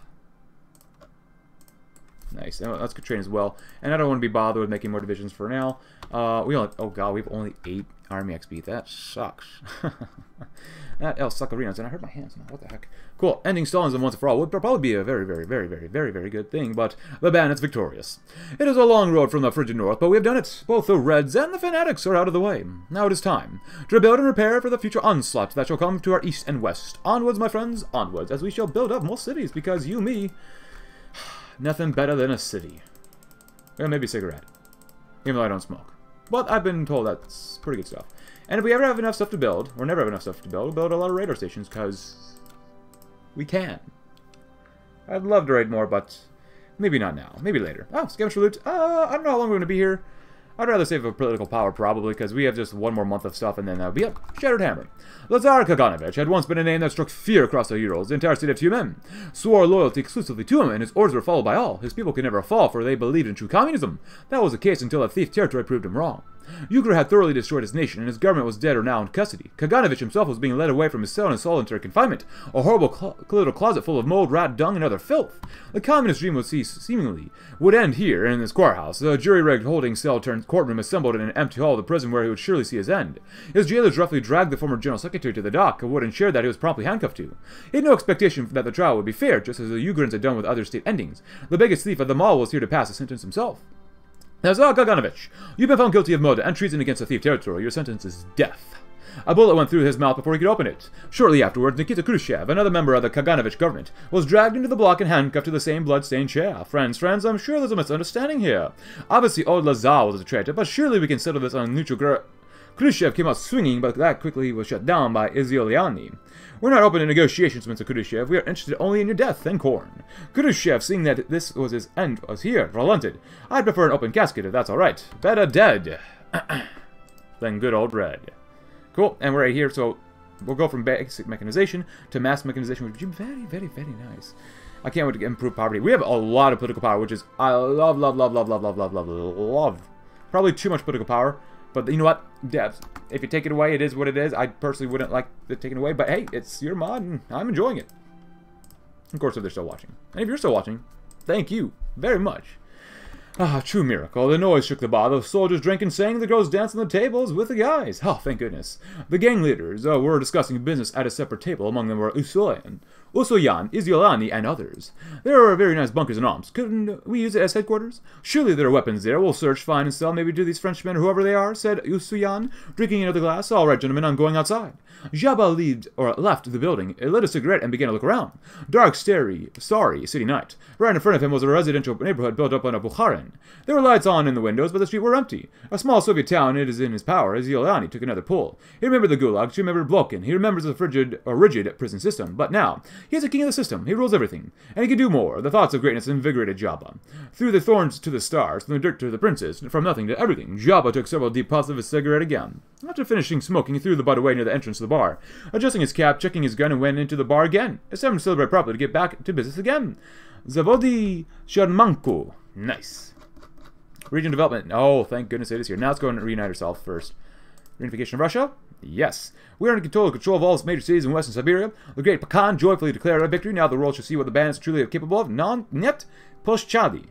Nice. And that's good train as well. And I don't want to be bothered with making more divisions for now. Uh, we only, oh god, we have only 8 army XP. That sucks. that El Sacarinos. And I hurt my hands now. What the heck? Cool. Ending Stalinism once and for all would probably be a very, very, very, very, very, very good thing, but the bandit's victorious. It is a long road from the frigid north, but we have done it. Both the Reds and the Fanatics are out of the way. Now it is time to rebuild and repair for the future onslaught that shall come to our east and west. Onwards, my friends, onwards, as we shall build up more cities, because you, me, nothing better than a city. Well, maybe a cigarette. Even though I don't smoke. But I've been told that's pretty good stuff. And if we ever have enough stuff to build, or never have enough stuff to build, we'll build a lot of radar stations, because we can. I'd love to raid more, but maybe not now. Maybe later. Oh, scavenger loot. Uh, I don't know how long we're going to be here. I'd rather save a political power, probably, because we have just one more month of stuff, and then that'll be it. Shattered Hammer. Lazar Kaganovich had once been a name that struck fear across the Urals. The entire state of Tyumen swore loyalty exclusively to him, and his orders were followed by all. His people could never fall, for they believed in true communism. That was the case until a thief territory proved him wrong. Ugra had thoroughly destroyed his nation, and his government was dead or now in custody. Kaganovich himself was being led away from his cell in solitary confinement, a horrible cl little closet full of mold, rat, dung, and other filth. The communist dream would cease, seemingly, would end here, in this courthouse. The jury-rigged holding cell turned courtroom assembled in an empty hall of the prison where he would surely see his end. His jailers roughly dragged the former general secretary to the dock, a wooden chair that he was promptly handcuffed to. He had no expectation that the trial would be fair, just as the Ugrans had done with other state endings. The biggest thief of them all was here to pass a sentence himself. Lazar Kaganovich, you've been found guilty of murder and treason against the thief territory. Your sentence is death. A bullet went through his mouth before he could open it. Shortly afterwards, Nikita Khrushchev, another member of the Kaganovich government, was dragged into the block and handcuffed to the same blood-stained chair. Friends, friends, I'm sure there's a misunderstanding here. Obviously, old Lazar was a traitor, but surely we can settle this on neutral ground. Khrushchev came out swinging, but that quickly was shut down by Ioseliani. We're not open to negotiations, Mr. Khrushchev. We are interested only in your death and corn. Khrushchev, seeing that this was his end, was here, relented. I'd prefer an open casket if that's alright. Better dead than good old red. Cool, and we're right here, so we'll go from basic mechanization to mass mechanization, which would be very, very, very nice. I can't wait to improve poverty. We have a lot of political power, which is I love, love, love, love, love, love, love, love, love. Probably too much political power, but you know what? Devs, if you take it away, it is what it is. I personally wouldn't like it taken away, but hey, it's your mod, and I'm enjoying it. Of course, if they're still watching. And if you're still watching, thank you very much. Ah, true miracle. The noise shook the bar. The soldiers drank and sang. The girls danced on the tables with the guys. Oh, thank goodness. The gang leaders uh, were discussing business at a separate table. Among them were Usoyan, Usoyan, Ioseliani, and others. There are very nice bunkers and arms. Couldn't we use it as headquarters? Surely there are weapons there. We'll search, find, and sell maybe to these Frenchmen or whoever they are, said Usoyan, drinking another glass. All right, gentlemen, I'm going outside. Jaba leaved, or left the building, lit a cigarette, and began to look around. Dark, starry, sorry city night. Right in front of him was a residential neighborhood built up on a Bukharin. There were lights on in the windows, but the street were empty. A small Soviet town, it is in his power, as Iolani took another pull. He remembered the Gulag, he remembered Blokhin, he remembers the frigid, or rigid prison system, but now, he is a king of the system, he rules everything, and he can do more. The thoughts of greatness invigorated Jaba. Through the thorns to the stars, from the dirt to the princes, from nothing to everything, Jaba took several deep puffs of his cigarette again. After finishing smoking, he threw the butt away near the entrance to the bar. Adjusting his cap, checking his gun, and went into the bar again. It's time to celebrate properly to get back to business again. Zavodi Sharmanko. Nice. Region development. Oh, thank goodness it is here. Now let's go and reunite ourselves first. Reunification of Russia? Yes. We are in control, control of all its major cities in western Siberia. The great Pakhan joyfully declared our victory. Now the world shall see what the bandits truly are capable of. Non net poshchadi.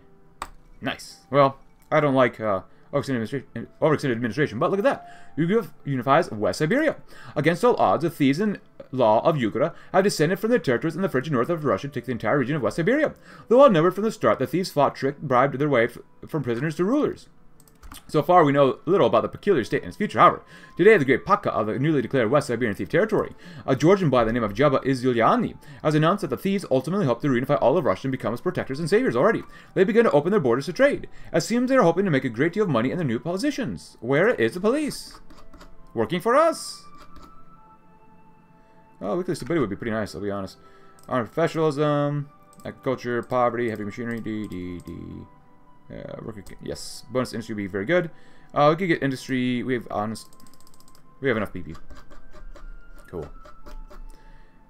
Nice. Well, I don't like uh, overextended administration, administration, but look at that. Yugra unifies West Siberia. Against all odds, the thieves and law of Yugra have descended from their territories in the frigid north of Russia to take the entire region of West Siberia. Though outnumbered from the start, the thieves fought, tricked, bribed their way from prisoners to rulers. So far, we know little about the peculiar state and its future, however. Today, the great Paka of the newly declared West Siberian thief territory, a Georgian by the name of Jaba Ioseliani, has announced that the thieves ultimately hope to reunify all of Russia and become its protectors and saviors already. They begin to open their borders to trade. It seems they are hoping to make a great deal of money in their new positions. Where is the police? Working for us. Oh, weekly stability would be pretty nice, I'll be honest. Armed professionalism, agriculture, poverty, heavy machinery, D, D, D. Uh, worker, yes, bonus industry would be very good. Uh, we could get industry. We have honest. We have enough PP. Cool.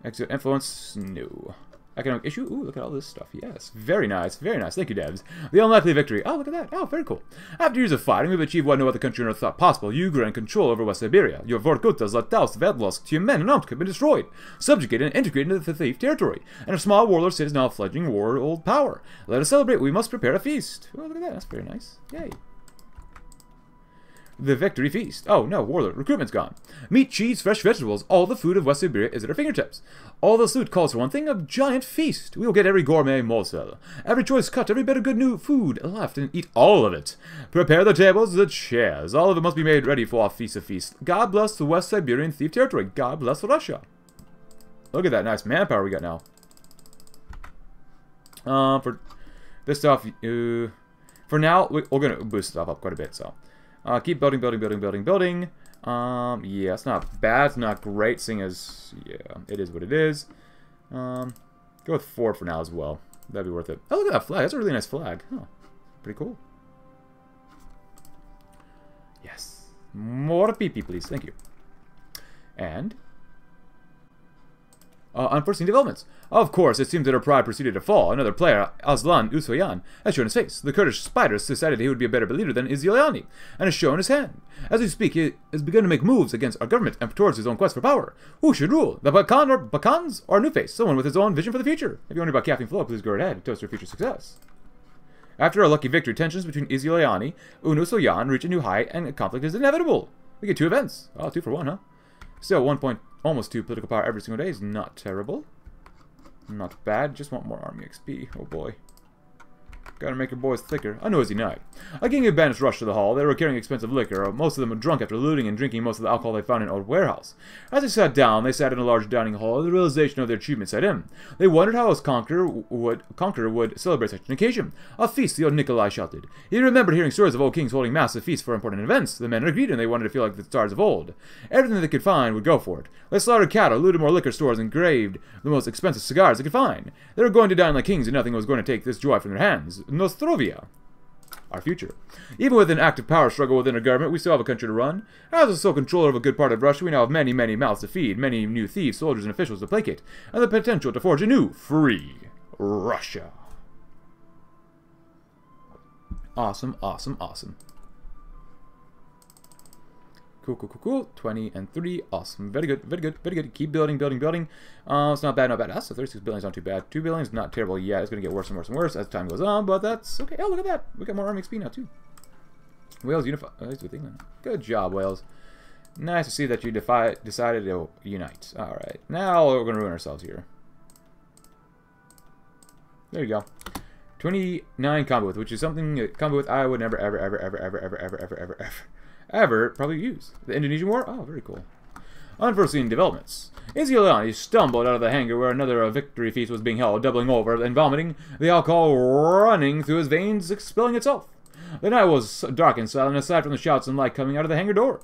Exit influence. No. Economic issue. Ooh, look at all this stuff. Yes. Very nice. Very nice. Thank you, devs. The unlikely victory. Oh, look at that. Oh, very cool. After years of fighting, we've achieved what no other country on Earth thought possible. You gain control over West Siberia. Your Vorkutas, Lataus, Vedlosk, Tyumen, and Omsk have been destroyed, subjugated, and integrated into the thief territory. And a small warlord state is now fledgling world power. Let us celebrate. We must prepare a feast. Oh, look at that. That's very nice. Yay. The victory feast. Oh, no, warlord. Recruitment's gone. Meat, cheese, fresh vegetables, all the food of West Siberia is at our fingertips. All the loot calls for one thing, a giant feast. We will get every gourmet morsel, every choice cut, every bit of good new food left, and eat all of it. Prepare the tables, the chairs. All of it must be made ready for our feast of feasts. God bless the West Siberian thief territory. God bless Russia. Look at that nice manpower we got now. Um, for this stuff, uh, for now, we're going to boost stuff up quite a bit, so... Uh, keep building, building, building, building, building. Um, yeah, it's not bad. It's not great, seeing as, yeah, it is what it is. Um, go with four for now as well. That'd be worth it. Oh, look at that flag. That's a really nice flag. Huh. Pretty cool. Yes. More PP, please. Thank you. And uh, unforeseen developments. Of course, it seems that her pride proceeded to fall. Another player, Aslan Usoyan, has shown his face. The Kurdish spiders decided he would be a better leader than Ioseliani, and has shown his hand. As we speak, he has begun to make moves against our government and towards his own quest for power. Who should rule? The Bakan or Bakans or New Face? Someone with his own vision for the future. If you wonder about Caffeine Flow, please go ahead. And toast your future success. After a lucky victory, tensions between Ioseliani and Usoyan reach a new height, and conflict is inevitable. We get two events. Oh, two for one, huh? Still, one point Almost two political power every single day is not terrible. Not bad, just want more army XP. Oh boy. Gotta make your boys thicker. A noisy night. A gang of bandits rushed to the hall. They were carrying expensive liquor. Most of them were drunk after looting and drinking most of the alcohol they found in an old warehouse. As they sat down, they sat in a large dining hall. The realization of their achievement set in. They wondered how his conqueror would, conqueror would celebrate such an occasion. A feast, the old Nikolai shouted. He remembered hearing stories of old kings holding massive feasts for important events. The men agreed, and they wanted to feel like the stars of old. Everything they could find would go for it. They slaughtered cattle, looted more liquor stores, and graved the most expensive cigars they could find. They were going to dine like kings, and nothing was going to take this joy from their hands. Nostrovia our future. Even with an active power struggle within our government, we still have a country to run. As a sole controller of a good part of Russia, we now have many, many mouths to feed, many new thieves, soldiers, and officials to placate, and the potential to forge a new, free Russia. Awesome, awesome, awesome. Cool, cool, cool, cool. 20 and 3. Awesome. Very good, very good, very good. Keep building, building, building. Uh, it's not bad, not bad. So 36 billion is not too bad. 2 billion is not terrible yet. It's going to get worse and worse and worse as time goes on, but that's okay. Oh, look at that. We got more army XP now, too. Wales unified. Oh, with England. Good job, Wales. Nice to see that you defy decided to unite. Alright. Now we're going to ruin ourselves here. There you go. 29 combo with, which is something combo with I would never, ever, ever, ever, ever, ever, ever, ever, ever, ever ever probably use. The Indonesian War? Oh, very cool. Unforeseen developments. Ioseliani stumbled out of the hangar where another victory feast was being held, doubling over and vomiting, the alcohol running through his veins, expelling itself. The night was dark and silent, aside from the shouts and light coming out of the hangar door.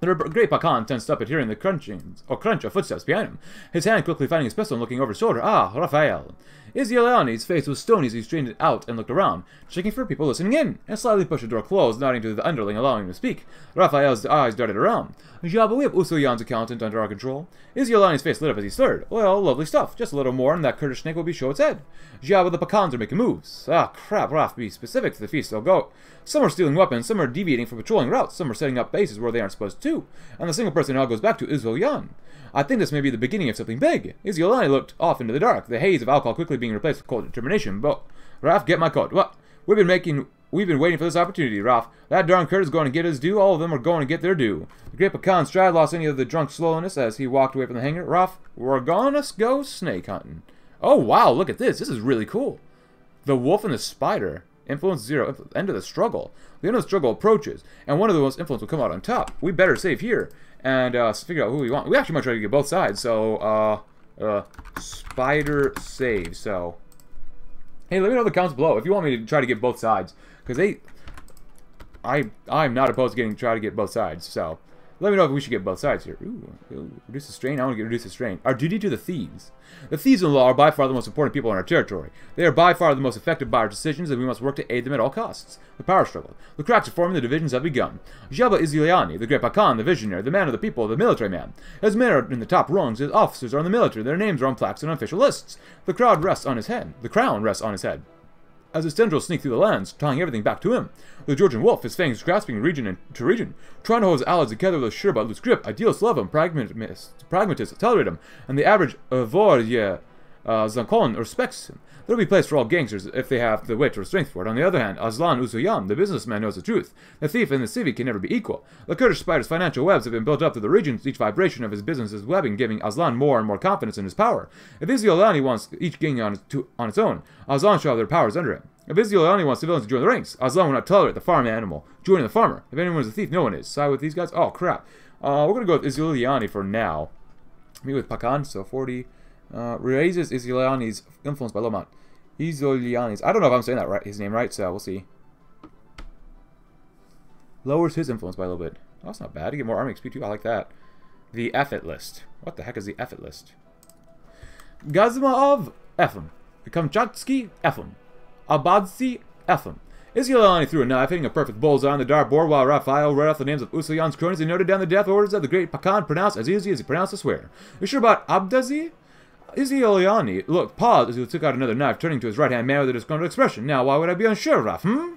The great Pakhan tensed up at hearing the crunching or crunch of footsteps behind him, his hand quickly finding his pistol and looking over his shoulder. Ah, Raphael. Ioseliani's face was stony as he strained it out and looked around, checking for people listening in, and slightly pushed the door closed, nodding to the underling, allowing him to speak. Raphael's eyes darted around. Have Usoyan's accountant under our control. Ioseliani's face lit up as he stirred. Well, lovely stuff. Just a little more, and that Kurdish snake will be show its head. Jaba, the Pakhans are making moves. Ah, crap, to be specific to the feast they'll go. Some are stealing weapons, some are deviating from patrolling routes, some are setting up bases where they aren't supposed to. And the single person it all goes back to is Zulyan. I think this may be the beginning of something big. Ioseliani looked off into the dark, the haze of alcohol quickly being replaced with cold determination. But, Ralph, get my coat. What? We've been making... We've been waiting for this opportunity, Ralph. That darn Kurt is going to get his due. All of them are going to get their due. The great Pakhan stride lost any of the drunk slowness as he walked away from the hangar. Ralph, we're gonna go snake hunting. Oh, wow, look at this. This is really cool. The wolf and the spider. Influence zero. End of the struggle. The end of the struggle approaches, and one of the most influence will come out on top. We better save here and uh, figure out who we want. We actually might try to get both sides. So, uh, uh, spider save. So, hey, let me know in the comments below if you want me to try to get both sides, because they, I, I'm not opposed to getting try to get both sides. So, Let me know if we should get both sides here. Ooh, reduce the strain. I want to get reduce the strain. Our duty to the thieves. The thieves in the law are by far the most important people in our territory. They are by far the most affected by our decisions, and we must work to aid them at all costs. The power struggle. The cracks are forming, the divisions have begun. Jaba Ioseliani, the great Pakhan, the visionary, the man of the people, the military man. His men are in the top rungs, his officers are in the military, their names are on plaques and on official lists. The crowd rests on his head. The crown rests on his head as his tendrils sneak through the lands, tying everything back to him. The Georgian wolf, his fangs grasping region to region, trying to hold his allies together with a sure but loose grip. Idealists love him, pragmatists, pragmatists tolerate him, and the average Vorye uh, Zankon respects him. There will be place for all gangsters if they have the wit or strength for it. On the other hand, Aslan Usoyan, the businessman, knows the truth. The thief and the civic can never be equal. The Kurdish spider's financial webs have been built up through the regions, each vibration of his business's webbing giving Aslan more and more confidence in his power. If Ioseliani wants each gang on, to, on its own, Aslan shall have their powers under him. If Ioseliani wants civilians to join the ranks, Aslan will not tolerate the farm animal joining the farmer. If anyone is a thief, no one is. Side with these guys? Oh, crap. Uh, we're going to go with Ioseliani for now. Me with Pakhan, so 40... Uh, raises Ioseliani's influence by Lomot. Ioseliani's. I don't know if I'm saying that right, his name right, so we'll see. Lowers his influence by a little bit. Oh, that's not bad. You get more army XP too. I like that. The effort list. What the heck is the effort list? Gazmaov Efim. Kamchatsky Efim. Abadzi Efim. Ioseliani threw a knife, hitting a perfect bullseye on the dartboard while Raphael read off the names of Usoyan's cronies and noted down the death orders that the great Pakhan pronounced as easy as he pronounced a swear. You sure about Abdazi? Ioseliani looked, paused as he took out another knife, turning to his right-hand man with a disgruntled expression. Now, why would I be unsure, Raf, hmm?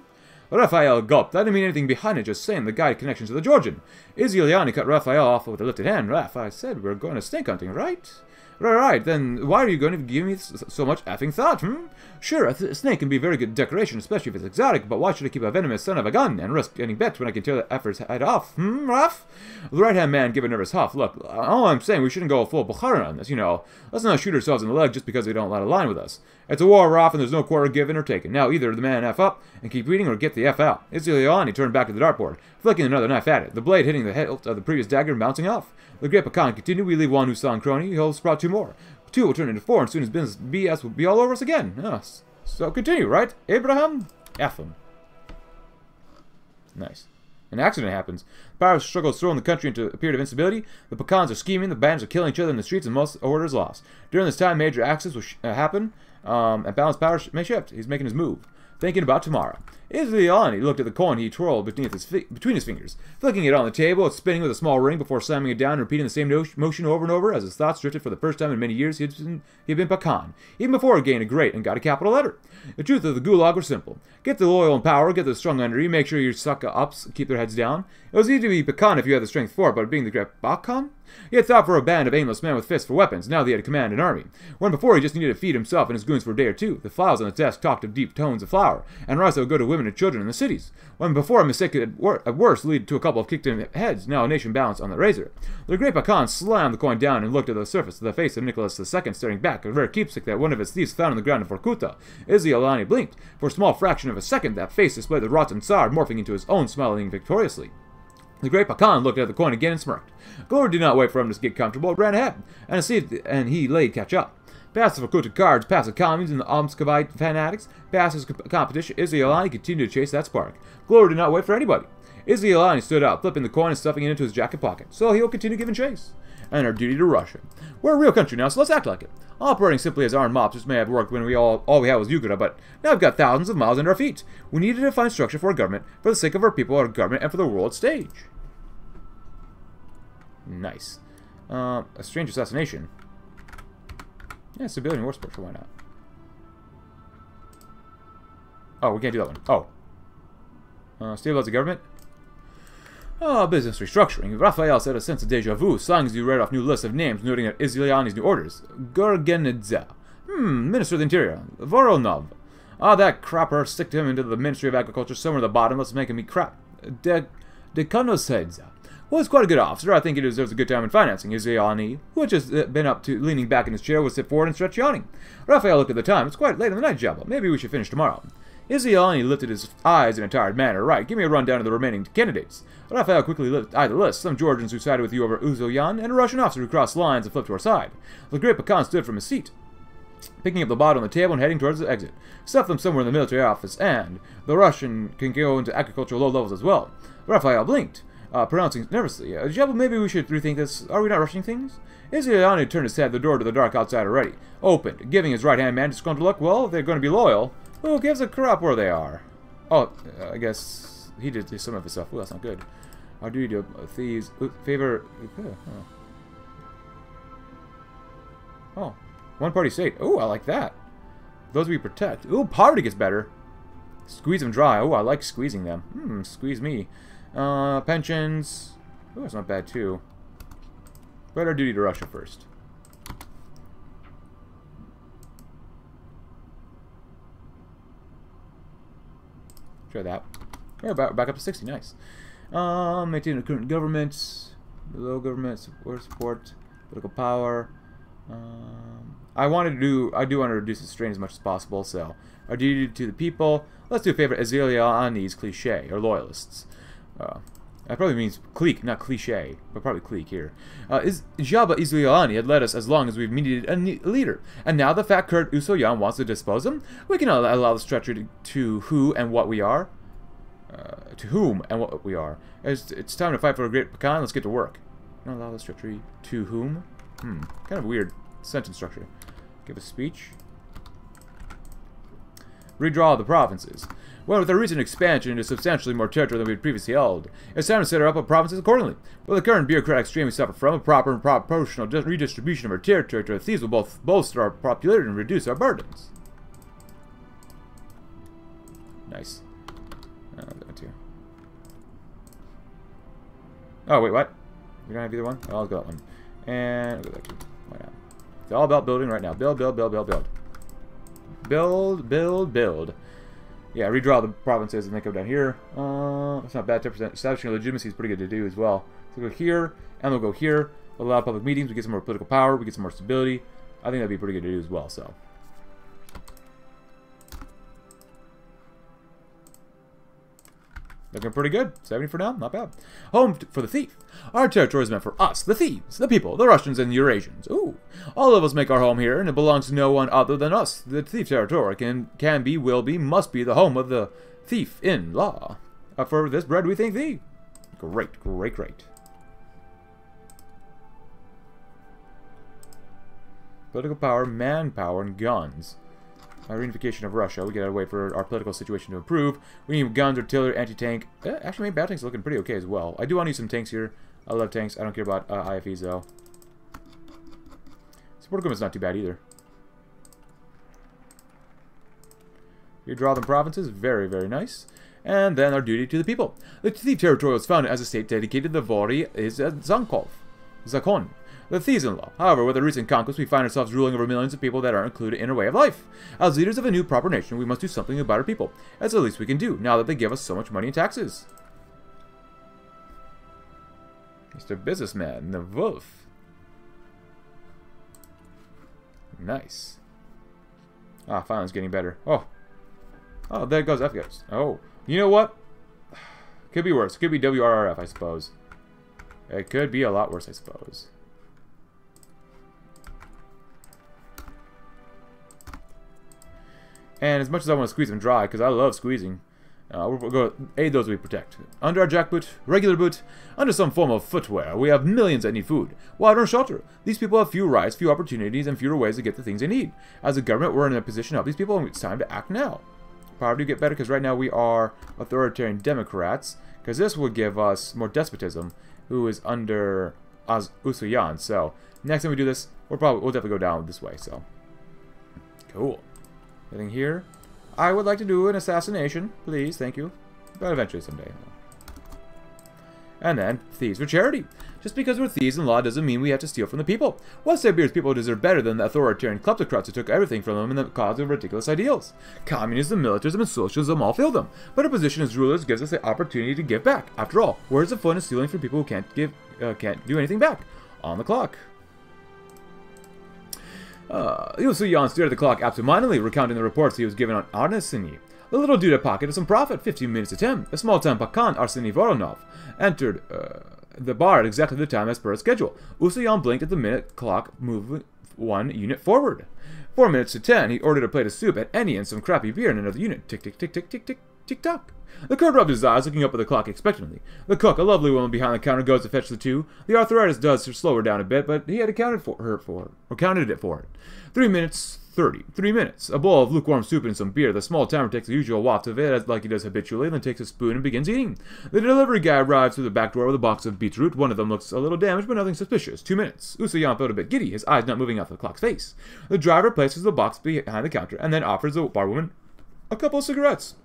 Raphael gulped. That didn't mean anything behind it, just saying the guy connections to the Georgian. Ioseliani cut Raphael off with a lifted hand. Raph, I said we're going to snake hunting, right? Right, right, then why are you going to give me so much effing thought, hmm? Sure, a, snake can be very good decoration, especially if it's exotic, but why should I keep a venomous son of a gun and risk getting bit when I can tear the effort's head off, hmm, Raf? The right-hand man gave a nervous huff. Look, all I'm saying, we shouldn't go full Bukhara on this, you know. Let's not shoot ourselves in the leg just because they don't let a line with us. It's a war, off and there's no quarter given or taken. Now, either the man F up and keep reading or get the F out. Ioseliani turned back to the dartboard, flicking another knife at it, the blade hitting the hilt of the previous dagger and bouncing off. The great Pakhan continued. We leave one in crony. He'll sprout two more. Two will turn into four, and soon as business BS will be all over us again. Yes. So continue, right? Abraham? Ephraim. Nice. An accident happens. The power struggles throwing the country into a period of instability. The Pakhans are scheming, the bands are killing each other in the streets, and most order is lost. During this time, major accidents will uh, happen, um, and balanced power may shift. He's making his move thinking about tomorrow. Iziani looked at the coin he twirled his between his fingers, flicking it on the table spinning with a small ring before slamming it down and repeating the same no motion over and over as his thoughts drifted for the first time in many years he had been, he had been Pakhan, even before he gained a great and got a capital letter. The truth of the gulag was simple. Get the loyal and power, get the strong under you, make sure your sucker ups keep their heads down. It was easy to be Pakhan if you had the strength for it, but being the great Pakhan? He had thought for a band of aimless men with fists for weapons. Now that he had command an army. When before he just needed to feed himself and his goons for a day or two. The files on his desk talked of deep tones of flour, and that would go to women and children in the cities. When before a mistake could at worst lead to a couple of kicked in heads, now a nation balanced on the razor. The great Pakhan slammed the coin down and looked at the surface of the face of Nicholas II staring back, a rare keepsake that one of his thieves found on the ground in Vorkuta. Ioseliani blinked. For a small fraction of a second, that face displayed the rotten Tsar morphing into his own, smiling victoriously. The great Pakhan looked at the coin again and smirked. Glory did not wait for him to get comfortable, ran ahead, and, see and he laid catch up. The Vorkuta cards, past the communes and the Omskovite fanatics, past his competition, Ioseliani continued to chase that spark. Glory did not wait for anybody. Ioseliani stood up, flipping the coin and stuffing it into his jacket pocket, so he'll continue giving chase. And our duty to Russia. We're a real country now, so let's act like it. Operating simply as iron mobsters may have worked when we all all we had was Yugura, but now we've got thousands of miles under our feet. We need to defined structure for our government, for the sake of our people, our government, and for the world stage. Nice. Uh, a strange assassination. Yeah, civilian war structure, why not? Oh, we can't do that one. Oh. Uh, stabilize the government. Oh, business restructuring. Raphael said a sense of deja vu, as you read off new lists of names noting at Ioseliani's new orders. Gorgenidze. Hmm, Minister of the Interior. Voronov. Ah, oh, that crapper. Stick him into the Ministry of Agriculture somewhere at the bottom. Let's make him eat crap. De Dekanosedza. He's quite a good officer. I think he deserves a good time in financing. Iziani, who had just uh, been up to leaning back in his chair, would sit forward and stretch yawning. Raphael looked at the time. It's quite late in the night, Jaba. Maybe we should finish tomorrow. Iziani lifted his eyes in a tired manner. Right, give me a rundown of the remaining candidates. Raphael quickly eyed the list. Some Georgians who sided with you over Usoyan, and a Russian officer who crossed lines and flipped to our side. The great Pakhan stood from his seat, picking up the bottle on the table and heading towards the exit. Stuff them somewhere in the military office, and the Russian can go into agricultural low levels as well. Raphael blinked. Uh, pronouncing nervously. Uh, Jaba, maybe we should rethink this. Are we not rushing things? Iziani turned his head, the door to the dark outside already. Opened, giving his right-hand man disgruntled look. Well, they're going to be loyal. Who gives a crap where they are? Oh, uh, I guess he did some of his stuff. Well, that's not good. Our duty to thieves favor. Oh. oh, one party state. Oh, I like that. Those we protect. Ooh, poverty gets better. Squeeze them dry. Oh, I like squeezing them. Hmm, squeeze me. Uh, pensions. Oh, that's not bad too. But our duty to Russia first. Try that. We're back, back up to 60. Nice. Um, maintain the current government. Below government support, support political power. Um, I want to do. I do want to reduce the strain as much as possible. So, our duty to the people. Let's do a favor, Azealia on these cliche or loyalists. Uh, that probably means clique, not cliche, but probably clique here. Uh, is Jaba had led us as long as we've needed a leader, and now the fat Kurt Usoyan wants to dispose him? We can allow the stretcher to, who and what we are. Uh, to whom and what we are. It's, it's time to fight for a great Pakhan. Let's get to work. Not Allow the stretcher to whom? Hmm, kind of weird sentence structure. Give a speech. Redraw the provinces. Well, with our recent expansion into substantially more territory than we had previously held, it's time to set up our provinces accordingly. With the current bureaucratic strain we suffer from, a proper and proportional redistribution of our territory to the thieves will both bolster our popularity and reduce our burdens. Nice. Uh, oh, wait, what? We don't have either one? Oh, I'll go that one. And go that. Why not? It's all about building right now. Build, build, build, build, build. Build, build, build. Yeah, redraw the provinces and then come down here. Uh, that's not bad. 10% establishing legitimacy is pretty good to do as well. So we'll go here, and we'll go here. Allow public meetings. We get some more political power. We get some more stability. I think that'd be pretty good to do as well. So. Looking pretty good. 70 for now. Not bad. Home for the thief. Our territory is meant for us, the thieves, the people, the Russians, and the Eurasians. Ooh. All of us make our home here, and it belongs to no one other than us. The thief territory can, can be, will be, must be the home of the thief in law. Uh, for this bread we thank thee. Great, great, great. Political power, manpower, and guns. Uh, reunification of Russia. We gotta wait for our political situation to improve. We need guns, artillery, anti-tank. Uh, actually, my battle tank's looking pretty okay as well. I do want to use some tanks here. I love tanks. I don't care about uh, IFEs, though. Support equipment's not too bad either. You draw them provinces. Very, very nice. And then our duty to the people. The territory was founded as a state dedicated to the Vori is Zankov. Zakon the thieves-in-law. However, with the recent conquest, we find ourselves ruling over millions of people that aren't included in our way of life. As leaders of a new proper nation, we must do something about our people. That's the least we can do, now that they give us so much money in taxes. Mr. Businessman, the wolf. Nice. Ah, finally it's getting better. Oh. Oh, there goes F goes. Oh. You know what? Could be worse. Could be WRRF, I suppose. It could be a lot worse, I suppose. And as much as I want to squeeze them dry, because I love squeezing, uh, going to aid those we protect. Under our jackboot, regular boot, under some form of footwear, we have millions that need food, water, and shelter. These people have few rights, few opportunities, and fewer ways to get the things they need. As a government, we're in a position to help these people, and it's time to act now. Poverty get better, because right now we are authoritarian Democrats, because this would give us more despotism, who is under Az Usoyan. So, next time we do this, we'll probably we'll definitely go down this way. So, cool. Getting here. I would like to do an assassination, please, thank you. But eventually someday. And then, thieves for charity. Just because we're thieves in law doesn't mean we have to steal from the people. West Siberia's people deserve better than the authoritarian kleptocrats who took everything from them in the cause of ridiculous ideals. Communism, militarism, and socialism all fail them. But our position as rulers gives us the opportunity to give back. After all, where's the fun of stealing from people who can't give, uh, can't do anything back? On the clock. Uh, Yusuyan stared at the clock absentmindedly, recounting the reports he was given on Arseny. The little dude had pocketed some profit, 15 minutes to 10. A small-time Pakhan, Arseny Voronov, entered uh, the bar at exactly the time as per his schedule. Usoyan blinked at the minute clock, moving one unit forward. Four minutes to ten, he ordered a plate of soup at any and some crappy beer in another unit. Tick, tick, tick, tick, tick, tick. Tick-tock. The Kurd rubbed his eyes, looking up at the clock expectantly. The cook, a lovely woman behind the counter, goes to fetch the two. The arthritis does slow her down a bit, but he had accounted for her for or counted it for it. Three minutes, thirty. Three minutes. A bowl of lukewarm soup and some beer. The small timer takes the usual waft of it, as like he does habitually, then takes a spoon and begins eating. The delivery guy arrives through the back door with a box of beetroot. One of them looks a little damaged, but nothing suspicious. Two minutes. Usoyan felt a bit giddy, his eyes not moving off the clock's face. The driver places the box behind the counter and then offers the barwoman a couple of cigarettes.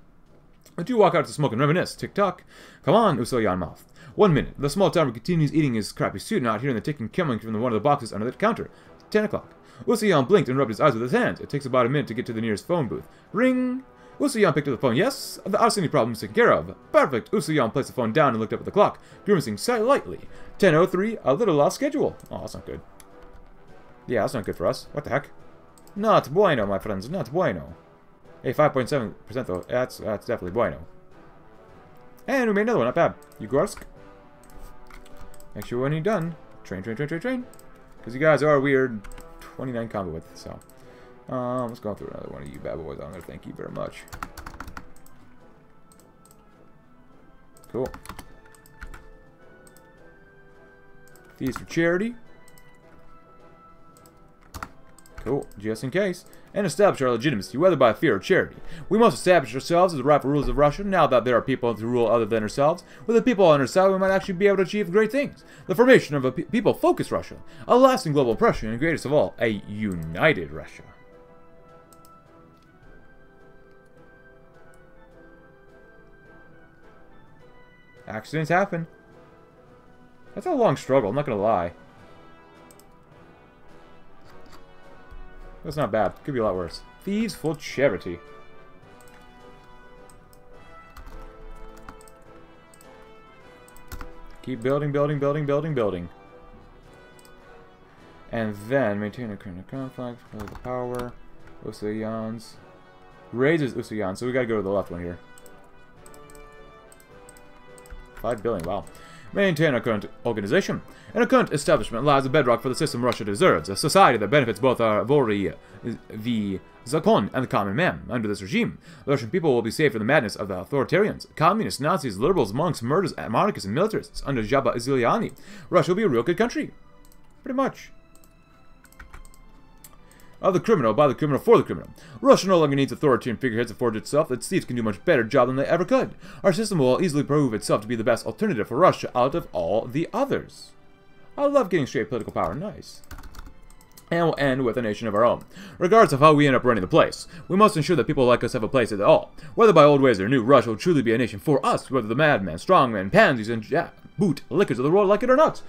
The two walk out to smoke and reminisce. Tick tock. Come on, Usoyan mouth. One minute. The small timer continues eating his crappy soup, not hearing the ticking coming from one of the boxes under the counter. Ten o'clock. Usoyan blinked and rubbed his eyes with his hands. It takes about a minute to get to the nearest phone booth. Ring! Usoyan picked up the phone. Yes? The Arseny problem is taken care of. Perfect. Usoyan placed the phone down and looked up at the clock, grimacing slightly. 10.03, a little off schedule. Oh, that's not good. Yeah, that's not good for us. What the heck? Not bueno, my friends. Not bueno. Hey, 5.7% though. That's that's definitely bueno. And we made another one. Not bad. Ugorsk. Make sure when you're done, train, train, train, train, train. Because you guys are weird 29 combo with, so. Um, let's go through another one of you bad boys on there. Thank you very much. Cool. These for charity. Cool, just in case. And establish our legitimacy, whether by fear or charity. We must establish ourselves as the rightful rulers of Russia, now that there are people to rule other than ourselves. With the people on our side, we might actually be able to achieve great things. The formation of a pe people-focused Russia, a lasting global oppression, and greatest of all, a united Russia. Accidents happen. That's a long struggle, I'm not gonna lie. That's not bad. Could be a lot worse. Thieves for charity. Keep building, building, building, building, building. And then maintain a current conflict, the power, Usoyans. Raises Usoyan, so we gotta go to the left one here. 5 billion, wow maintain a current organization. In a current establishment lies the bedrock for the system Russia deserves, a society that benefits both our Vori, the Zakon, and the common man. Under this regime, the Russian people will be saved from the madness of the authoritarians, communists, Nazis, liberals, monks, murderers, monarchists, and militarists. Under Jaba Ziliani, Russia will be a real good country. Pretty much of the criminal by the criminal for the criminal. Russia no longer needs authoritarian figureheads to forge itself that thieves can do a much better job than they ever could. Our system will easily prove itself to be the best alternative for Russia out of all the others. I love getting straight political power. Nice. And we'll end with a nation of our own. Regardless of how we end up running the place, we must ensure that people like us have a place at all. Whether by old ways or new, Russia will truly be a nation for us, whether the madman, strongman, pansies, and ja boot lickers of the world like it or not.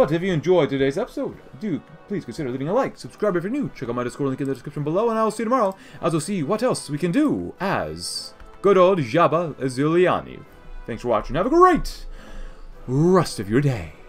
But if you enjoyed today's episode, do please consider leaving a like, subscribe if you're new, check out my Discord link in the description below, and I'll see you tomorrow as we'll see what else we can do as good old Jaba Ziliani. Thanks for watching. Have a great rest of your day.